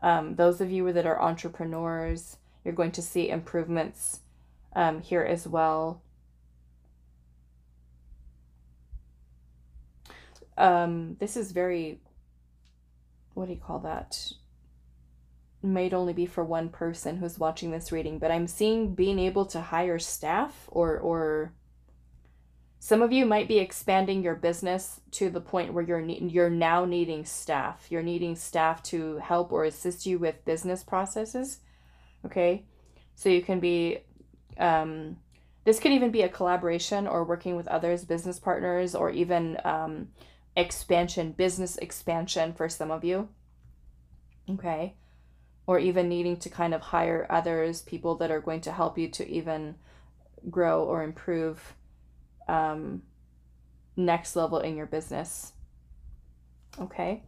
Um, those of you that are entrepreneurs, you're going to see improvements um, here as well. Um, this is very, what do you call that? Might only be for one person who's watching this reading, but I'm seeing being able to hire staff or, or some of you might be expanding your business to the point where you're you're now needing staff. You're needing staff to help or assist you with business processes. Okay, so you can be. Um, this could even be a collaboration or working with others, business partners, or even um, expansion, business expansion for some of you. Okay, or even needing to kind of hire others, people that are going to help you to even grow or improve um, next level in your business. Okay.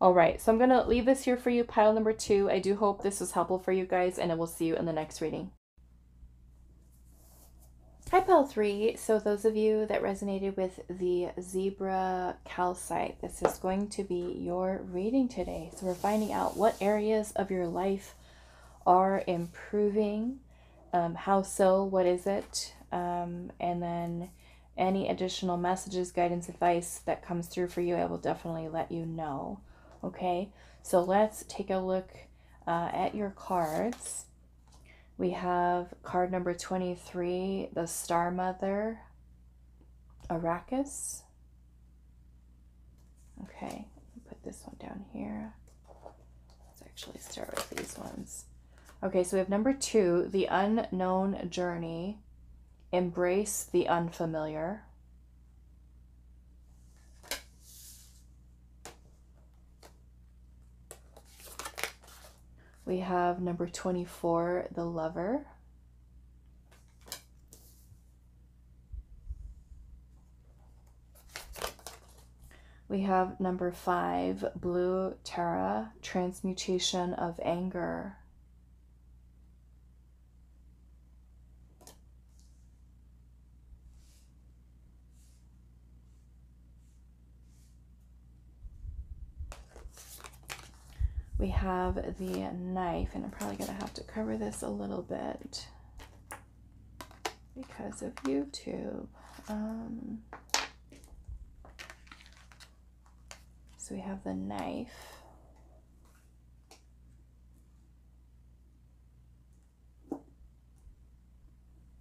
All right. So I'm going to leave this here for you, pile number two. I do hope this was helpful for you guys, and I will see you in the next reading. Hi, pile three. So, those of you that resonated with the zebra calcite, this is going to be your reading today. So, we're finding out what areas of your life are improving. Um, how so? What is it? Um, and then any additional messages, guidance, advice that comes through for you, I will definitely let you know. Okay, so let's take a look uh, at your cards. We have card number 23, the Star Mother, Arrakis. Okay, put this one down here. Let's actually start with these ones. Okay, so we have number two, the Unknown Journey. Embrace the unfamiliar. We have number 24, The Lover. We have number five, Blue Tara, Transmutation of Anger. We have the knife, and I'm probably going to have to cover this a little bit because of YouTube. Um, so we have the knife.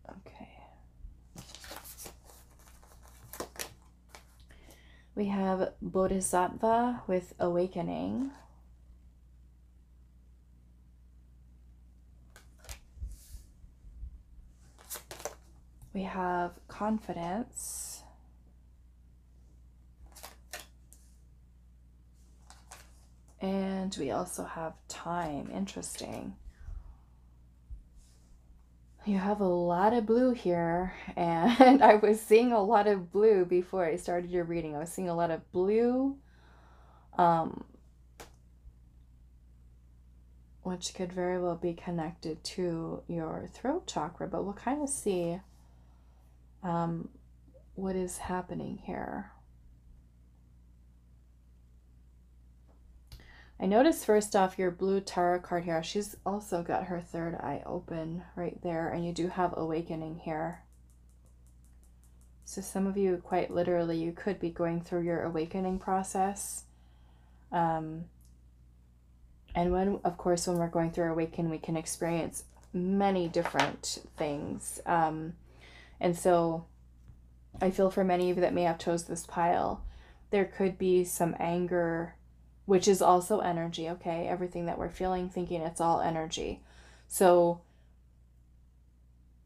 Okay. We have Bodhisattva with Awakening. We have confidence. And we also have time. Interesting. You have a lot of blue here, and I was seeing a lot of blue before I started your reading. I was seeing a lot of blue, um, which could very well be connected to your throat chakra, but we'll kind of see um, what is happening here. I noticed first off your blue Tara card here. She's also got her third eye open right there, and you do have awakening here. So some of you, quite literally, you could be going through your awakening process. Um, and when, of course, when we're going through awakening, we can experience many different things. Um, and so I feel for many of you that may have chose this pile, there could be some anger, which is also energy, okay? Everything that we're feeling, thinking, it's all energy. So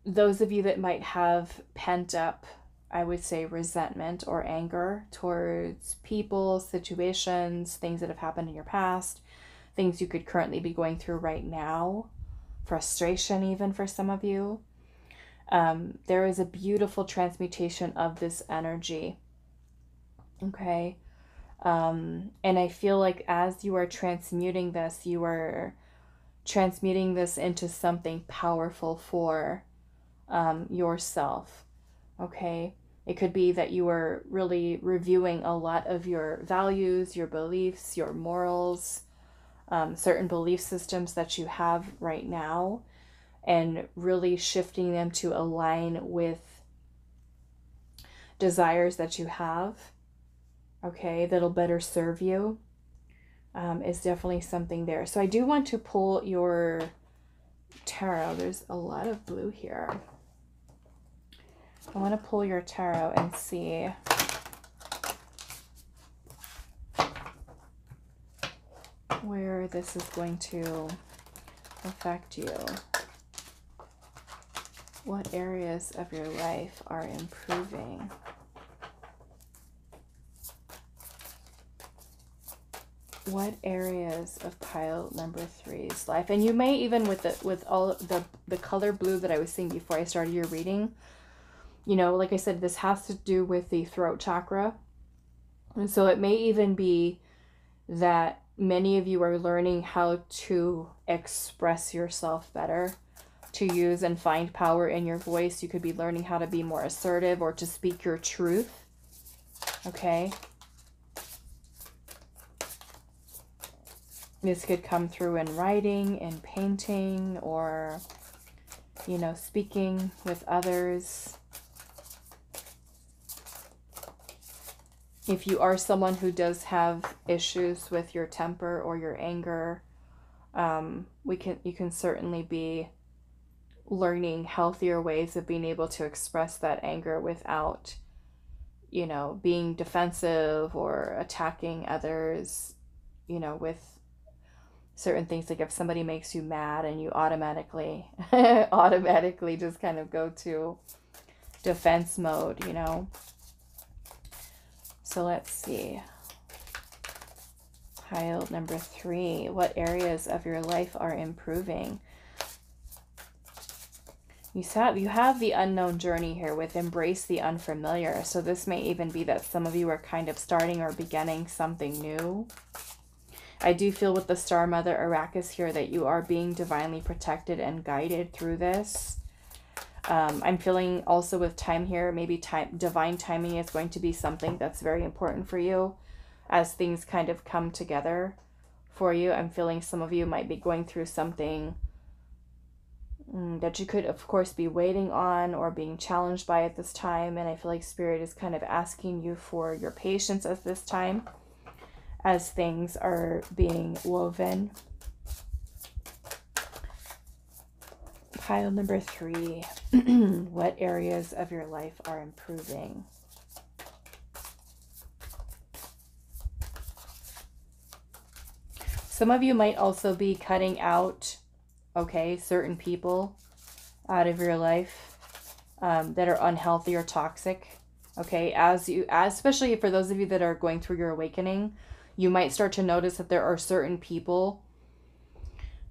those of you that might have pent up, I would say, resentment or anger towards people, situations, things that have happened in your past, things you could currently be going through right now, frustration, even for some of you um, there is a beautiful transmutation of this energy. Okay. Um, and I feel like as you are transmuting this, you are transmuting this into something powerful for um, yourself. Okay. It could be that you are really reviewing a lot of your values, your beliefs, your morals, um, certain belief systems that you have right now and really shifting them to align with desires that you have. okay, that'll better serve you um, is definitely something there. So I do want to pull your tarot. There's a lot of blue here. I want to pull your tarot and see where this is going to affect you. What areas of your life are improving? what areas of pile number three's life? And you may even with the with all the the color blue that i was seeing before i started your reading you know like i said this has to do with the throat chakra. And so it may even be that many of you are learning how to express yourself better to use and find power in your voice. You could be learning how to be more assertive or to speak your truth. Okay. This could come through in writing, in painting, or, you know, speaking with others. If you are someone who does have issues with your temper or your anger, um, we can you can certainly be learning healthier ways of being able to express that anger without you know being defensive or attacking others you know with certain things. Like if somebody makes you mad and you automatically automatically just kind of go to defense mode you know? So let's see. Pile number three. What areas of your life are improving you have you have the unknown journey here with embrace the unfamiliar so this may even be that some of you are kind of starting or beginning something new I do feel with the Star Mother Arrakis here that you are being divinely protected and guided through this. Um, I'm feeling also with time here, maybe time divine timing is going to be something that's very important for you as things kind of come together for you. I'm feeling some of you might be going through something Mm, that you could, of course, be waiting on or being challenged by at this time. And I feel like Spirit is kind of asking you for your patience at this time as things are being woven. Pile number three what areas of your life are improving? Some of you might also be cutting out, okay, certain people out of your life um, that are unhealthy or toxic. Okay, as you, as, especially for those of you that are going through your awakening, you might start to notice that there are certain people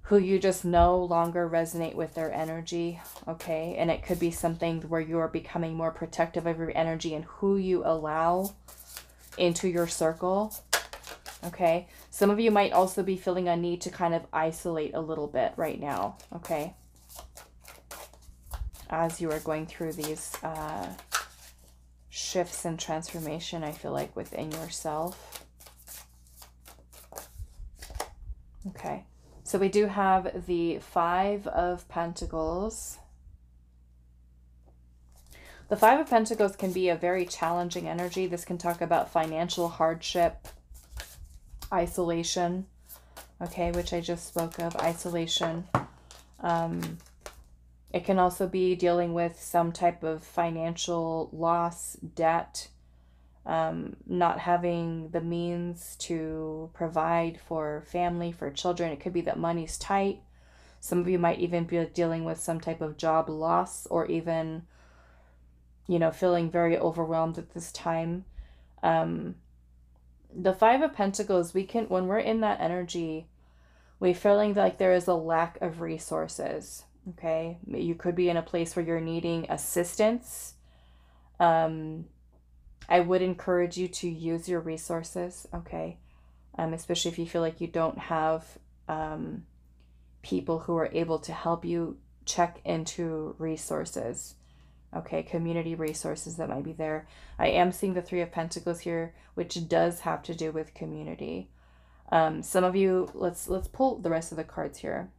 who you just no longer resonate with their energy, okay? And it could be something where you are becoming more protective of your energy and who you allow into your circle, okay? Some of you might also be feeling a need to kind of isolate a little bit right now, okay? As you are going through these uh, shifts and transformation, I feel like within yourself. Okay, so we do have the Five of Pentacles. The Five of Pentacles can be a very challenging energy. This can talk about financial hardship, isolation, okay, which I just spoke of, isolation. Um, it can also be dealing with some type of financial loss, debt, um, not having the means to provide for family, for children. It could be that money's tight. Some of you might even be dealing with some type of job loss or even, you know, feeling very overwhelmed at this time. Um, the Five of Pentacles, we can, when we're in that energy, we're feeling like there is a lack of resources. Okay. You could be in a place where you're needing assistance. Um, I would encourage you to use your resources, okay? Um, especially if you feel like you don't have um, people who are able to help you check into resources, okay? Community resources that might be there. I am seeing the Three of Pentacles here, which does have to do with community. Um, some of you, let's let's pull the rest of the cards here.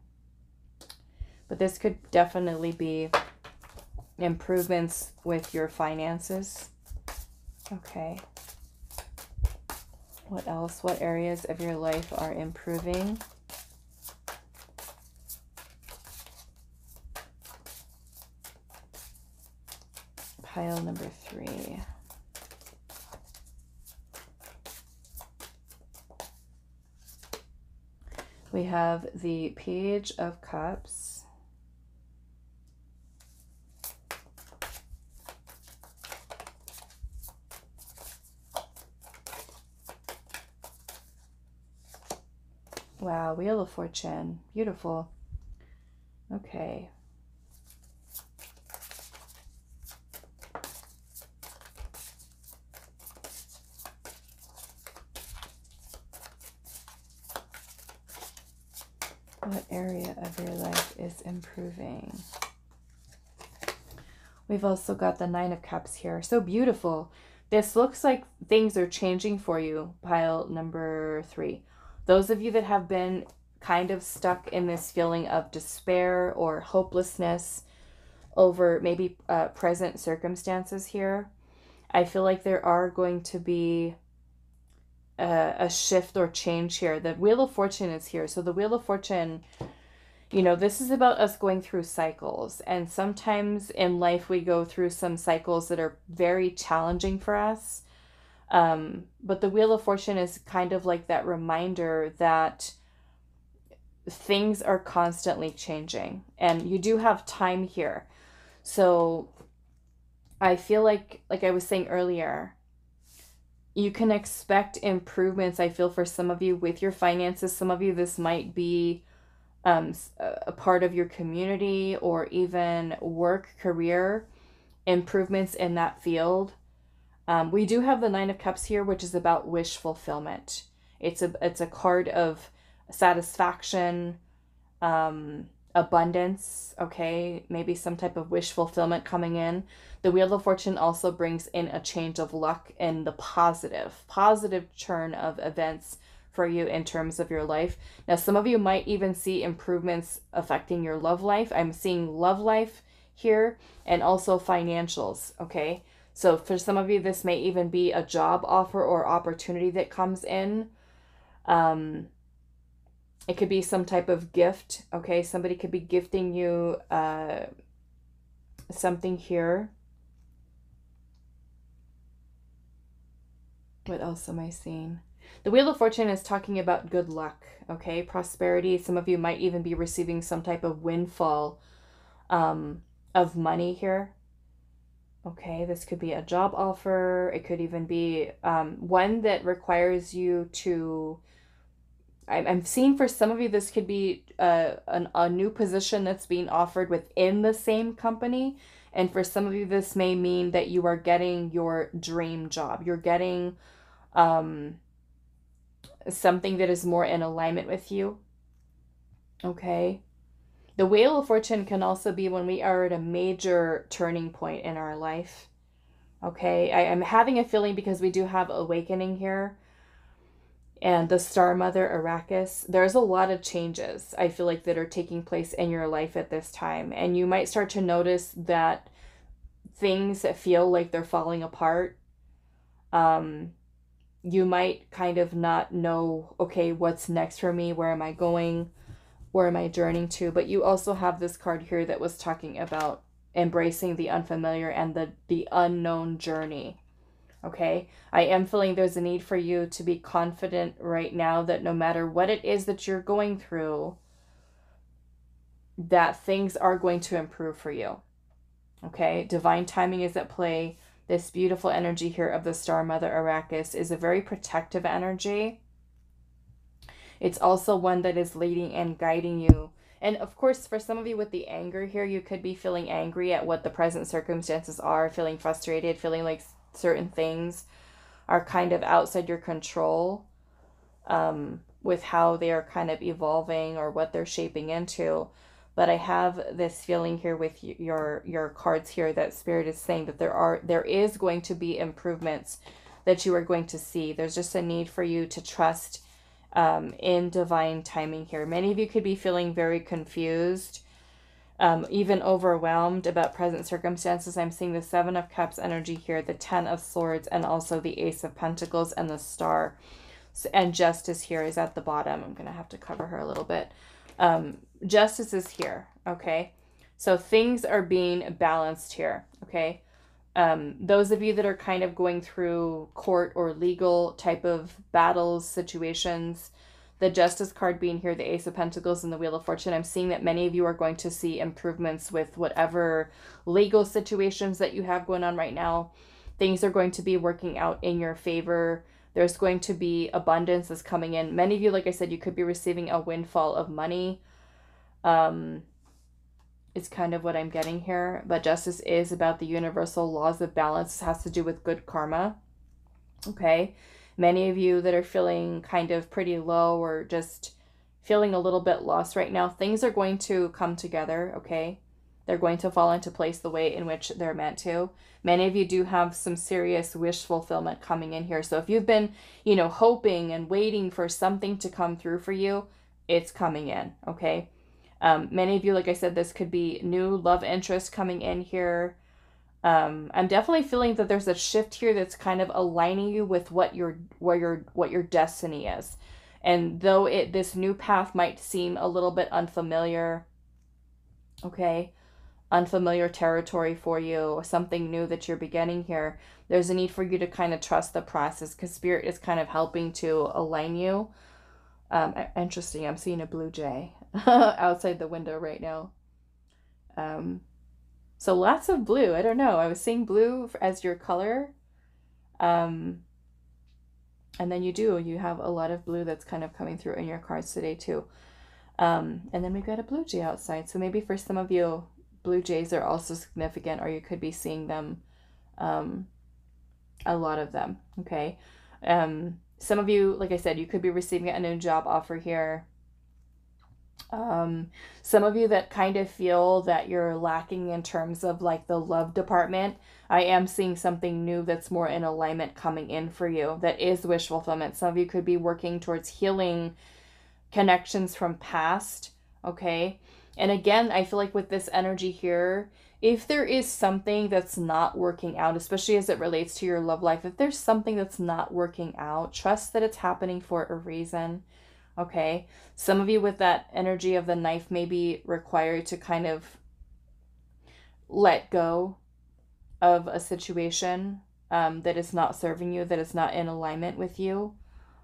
But this could definitely be improvements with your finances Okay. What else? What areas of your life are improving? Pile number three. We have the Page of Cups. Wow, Wheel of Fortune. Beautiful. Okay. What area of your life is improving? We've also got the Nine of Cups here. So beautiful. This looks like things are changing for you, pile number three. Those of you that have been kind of stuck in this feeling of despair or hopelessness over maybe uh, present circumstances here, I feel like there are going to be a, a shift or change here. The Wheel of Fortune is here. So the Wheel of Fortune, you know, this is about us going through cycles. And sometimes in life we go through some cycles that are very challenging for us. Um, but the Wheel of Fortune is kind of like that reminder that things are constantly changing and you do have time here. So I feel like, like I was saying earlier, you can expect improvements i feel for some of you with your finances some of you this might be um, a part of your community or even work career improvements in that field um, we do have the nine of cups here which is about wish fulfillment it's a it's a card of satisfaction um, abundance, okay? Maybe some type of wish fulfillment coming in. The Wheel of Fortune also brings in a change of luck and the positive, positive turn of events for you in terms of your life. Now, some of you might even see improvements affecting your love life. I'm seeing love life here and also financials, okay? So, for some of you, this may even be a job offer or opportunity that comes in. Um, it could be some type of gift, okay? Somebody could be gifting you uh, something here. What else am I seeing? The Wheel of Fortune is talking about good luck, okay? Prosperity. Some of you might even be receiving some type of windfall um, of money here. Okay, this could be a job offer. It could even be um, one that requires you to I'm I'm seeing for some of you this could be a, an, a new position that's being offered within the same company. And for some of you, this may mean that you are getting your dream job. You're getting um, something that is more in alignment with you. Okay. The Wheel of Fortune can also be when we are at a major turning point in our life. Okay. I am having a feeling because we do have awakening here and the star mother Arrakis, there's a lot of changes I feel like that are taking place in your life at this time. And you might start to notice that things that feel like they're falling apart. Um, you might kind of not know, okay, what's next for me? Where am I going? Where am I journeying to? But you also have this card here that was talking about embracing the unfamiliar and the the unknown journey Okay. I am feeling there's a need for you to be confident right now that no matter what it is that you're going through, that things are going to improve for you. Okay. Divine timing is at play. This beautiful energy here of the star mother Arrakis is a very protective energy. It's also one that is leading and guiding you. And of course, for some of you with the anger here, you could be feeling angry at what the present circumstances are, feeling frustrated, feeling like certain things are kind of outside your control um, with how they are kind of evolving or what they're shaping into but i have this feeling here with your your cards here that spirit is saying that there are there is going to be improvements that you are going to see there's just a need for you to trust um, in divine timing here many of you could be feeling very confused um, even overwhelmed about present circumstances. I'm seeing the Seven of Cups energy here, the Ten of Swords, and also the Ace of Pentacles and the Star. So, and Justice here is at the bottom. I'm going to have to cover her a little bit. Um, justice is here, okay? So things are being balanced here, okay? Um, those of you that are kind of going through court or legal type of battles, situations, the Justice card being here, the Ace of Pentacles, and the Wheel of Fortune, I'm seeing that many of you are going to see improvements with whatever legal situations that you have going on right now. Things are going to be working out in your favor. There's going to be abundance that's coming in. Many of you, like I said, you could be receiving a windfall of money. Um, is kind of what I'm getting here. But justice is about the universal laws of balance. It has to do with good karma. Okay. Many of you that are feeling kind of pretty low or just feeling a little bit lost right now, things are going to come together, okay? They're going to fall into place the way in which they're meant to. Many of you do have some serious wish fulfillment coming in here. So if you've been, you know, hoping and waiting for something to come through for you, it's coming in, okay? Um, many of you, like I said, this could be new love interest coming in here um, I'm definitely feeling that there's a shift here that's kind of aligning you with what your where your what your destiny is. And though it this new path might seem a little bit unfamiliar, okay, unfamiliar territory for you, something new that you're beginning here, there's a need for you to kind of trust the process because spirit is kind of helping to align you. Um, interesting. I'm seeing a blue jay outside the window right now. Um, so lots of blue. I don't know. I was seeing blue as your color. Um, and then you do. You have a lot of blue that's kind of coming through in your cards today too. Um, and then we've got a blue jay outside. So maybe for some of you, blue jays are also significant, or you could be seeing them, um, a lot of them. Okay. Um, some of you, like I said, you could be receiving a new job offer here. Um, some of you that kind of feel that you're lacking in terms of like the love department, I am seeing something new that's more in alignment coming in for you that is wish fulfillment. Some of you could be working towards healing connections from past, okay? And again, I feel like with this energy here, if there is something that's not working out, especially as it relates to your love life, if there's something that's not working out, trust that it's happening for a reason. Okay. Some of you with that energy of the knife may be required to kind of let go of a situation um, that is not serving you, that is not in alignment with you.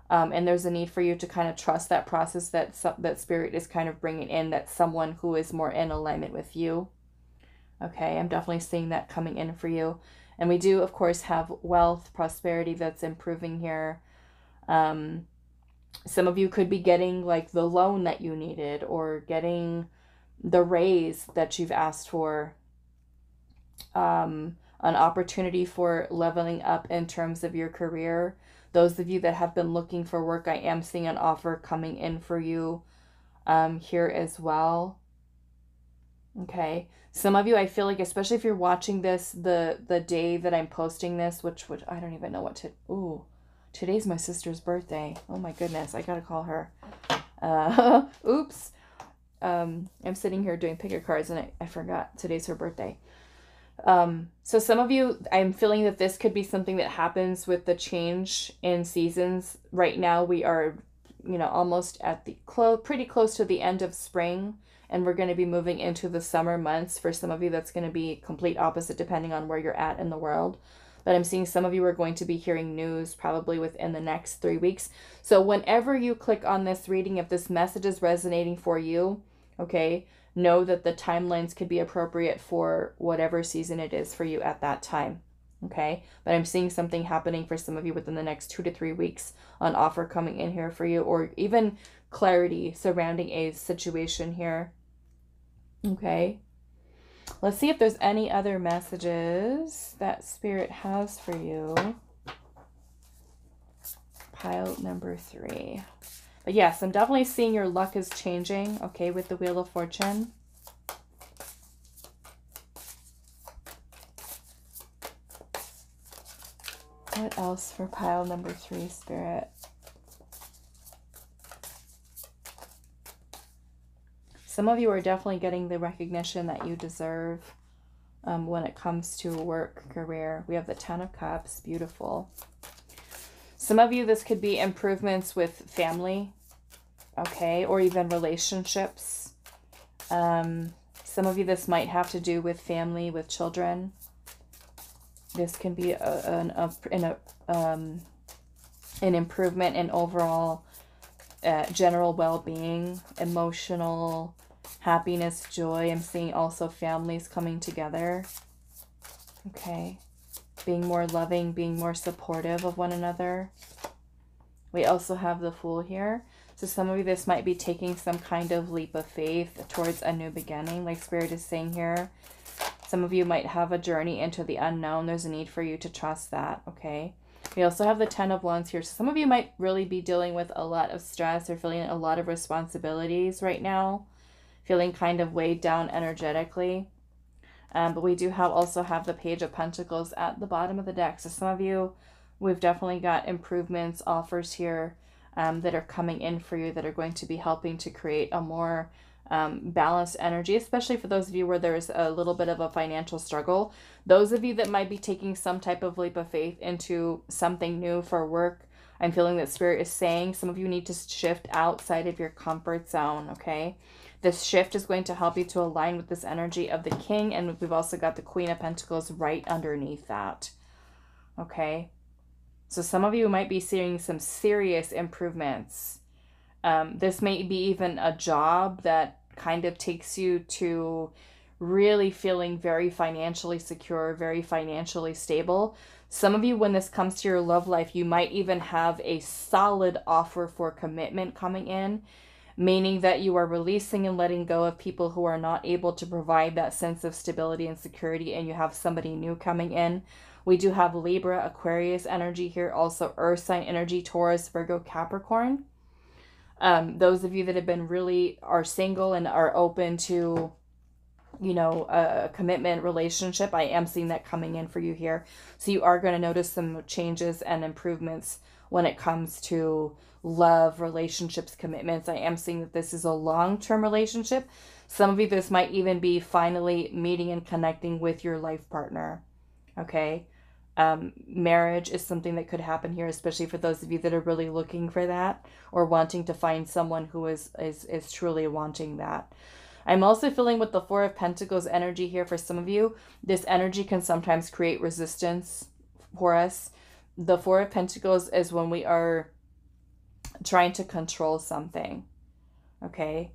Um, and there's a need for you to kind of trust that process that that spirit is kind of bringing in that someone who is more in alignment with you. Okay, I'm definitely seeing that coming in for you. And we do, of course, have wealth, prosperity that's improving here. Um, some of you could be getting like the loan that you needed or getting the raise that you've asked for um, an opportunity for leveling up in terms of your career those of you that have been looking for work i am seeing an offer coming in for you um, here as well okay some of you i feel like especially if you're watching this the the day that i'm posting this which which i don't even know what to ooh Today's my sister's birthday. Oh my goodness, I gotta call her. Uh, oops. Um, I'm sitting here doing picker cards and I, I forgot today's her birthday. Um, so some of you, I'm feeling that this could be something that happens with the change in seasons. Right now, we are, you know, almost at the close, pretty close to the end of spring, and we're going to be moving into the summer months. For some of you, that's going to be complete opposite depending on where you're at in the world but I'm seeing some of you are going to be hearing news probably within the next three weeks. So whenever you click on this reading, if this message is resonating for you, okay, know that the timelines could be appropriate for whatever season it is for you at that time. Okay, but I'm seeing something happening for some of you within the next two to three weeks, an offer coming in here for you, or even clarity surrounding a situation here. Okay, Let's see if there's any other messages that Spirit has for you. Pile number three. But yes, I'm definitely seeing your luck is changing, okay, with the Wheel of Fortune. What else for pile number three, Spirit? Some of you are definitely getting the recognition that you deserve um, when it comes to work, career. We have the Ten of Cups, beautiful. Some of you, this could be improvements with family, okay, or even relationships. Um, some of you, this might have to do with family, with children. This can be a, an, a, an, a, um, an improvement in overall uh, general well-being, emotional happiness, joy. I'm seeing also families coming together. Okay. Being more loving, being more supportive of one another. We also have the Fool here. So some of you, this might be taking some kind of leap of faith towards a new beginning, like Spirit is saying here. Some of you might have a journey into the unknown. There's a need for you to trust that, okay? We also have the Ten of Wands here. So some of you might really be dealing with a lot of stress or feeling a lot of responsibilities right now, feeling kind of weighed down energetically. Um, but we do have also have the Page of Pentacles at the bottom of the deck. So some of you, we've definitely got improvements, offers here um, that are coming in for you that are going to be helping to create a more um, balanced energy, especially for those of you where there's a little bit of a financial struggle. Those of you that might be taking some type of leap of faith into something new for work, I'm feeling that Spirit is saying some of you need to shift outside of your comfort zone, okay? This shift is going to help you to align with this energy of the King, and we've also got the Queen of Pentacles right underneath that, okay? So some of you might be seeing some serious improvements. Um, this may be even a job that kind of takes you to really feeling very financially secure, very financially stable. Some of you, when this comes to your love life, you might even have a solid offer for commitment coming in, meaning that you are releasing and letting go of people who are not able to provide that sense of stability and security, and you have somebody new coming in. We do have Libra, Aquarius energy here, also Earth sign energy, Taurus, Virgo, Capricorn. Um, those of you that have been really are single and are open to you know, a commitment relationship. I am seeing that coming in for you here. So you are going to notice some changes and improvements when it comes to love, relationships, commitments. I am seeing that this is a long term relationship. Some of you, this might even be finally meeting and connecting with your life partner. Okay. Um, marriage is something that could happen here, especially for those of you that are really looking for that or wanting to find someone who is, is, is truly wanting that. I'm also feeling with the Four of Pentacles energy here for some of you. This energy can sometimes create resistance for us. The Four of Pentacles is when we are trying to control something. Okay?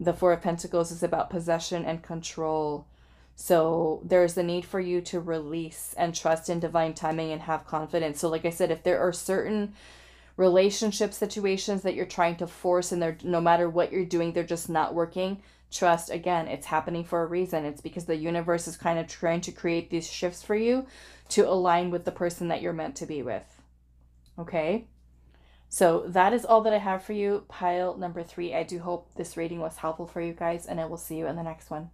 The Four of Pentacles is about possession and control. So there's the need for you to release and trust in divine timing and have confidence. So, like I said, if there are certain relationship situations that you're trying to force and they're no matter what you're doing, they're just not working, trust again it's happening for a reason it's because the universe is kind of trying to create these shifts for you to align with the person that you're meant to be with. Okay? So that is all that i have for you. Pile number three. I do hope this reading was helpful for you guys and i will see you in the next one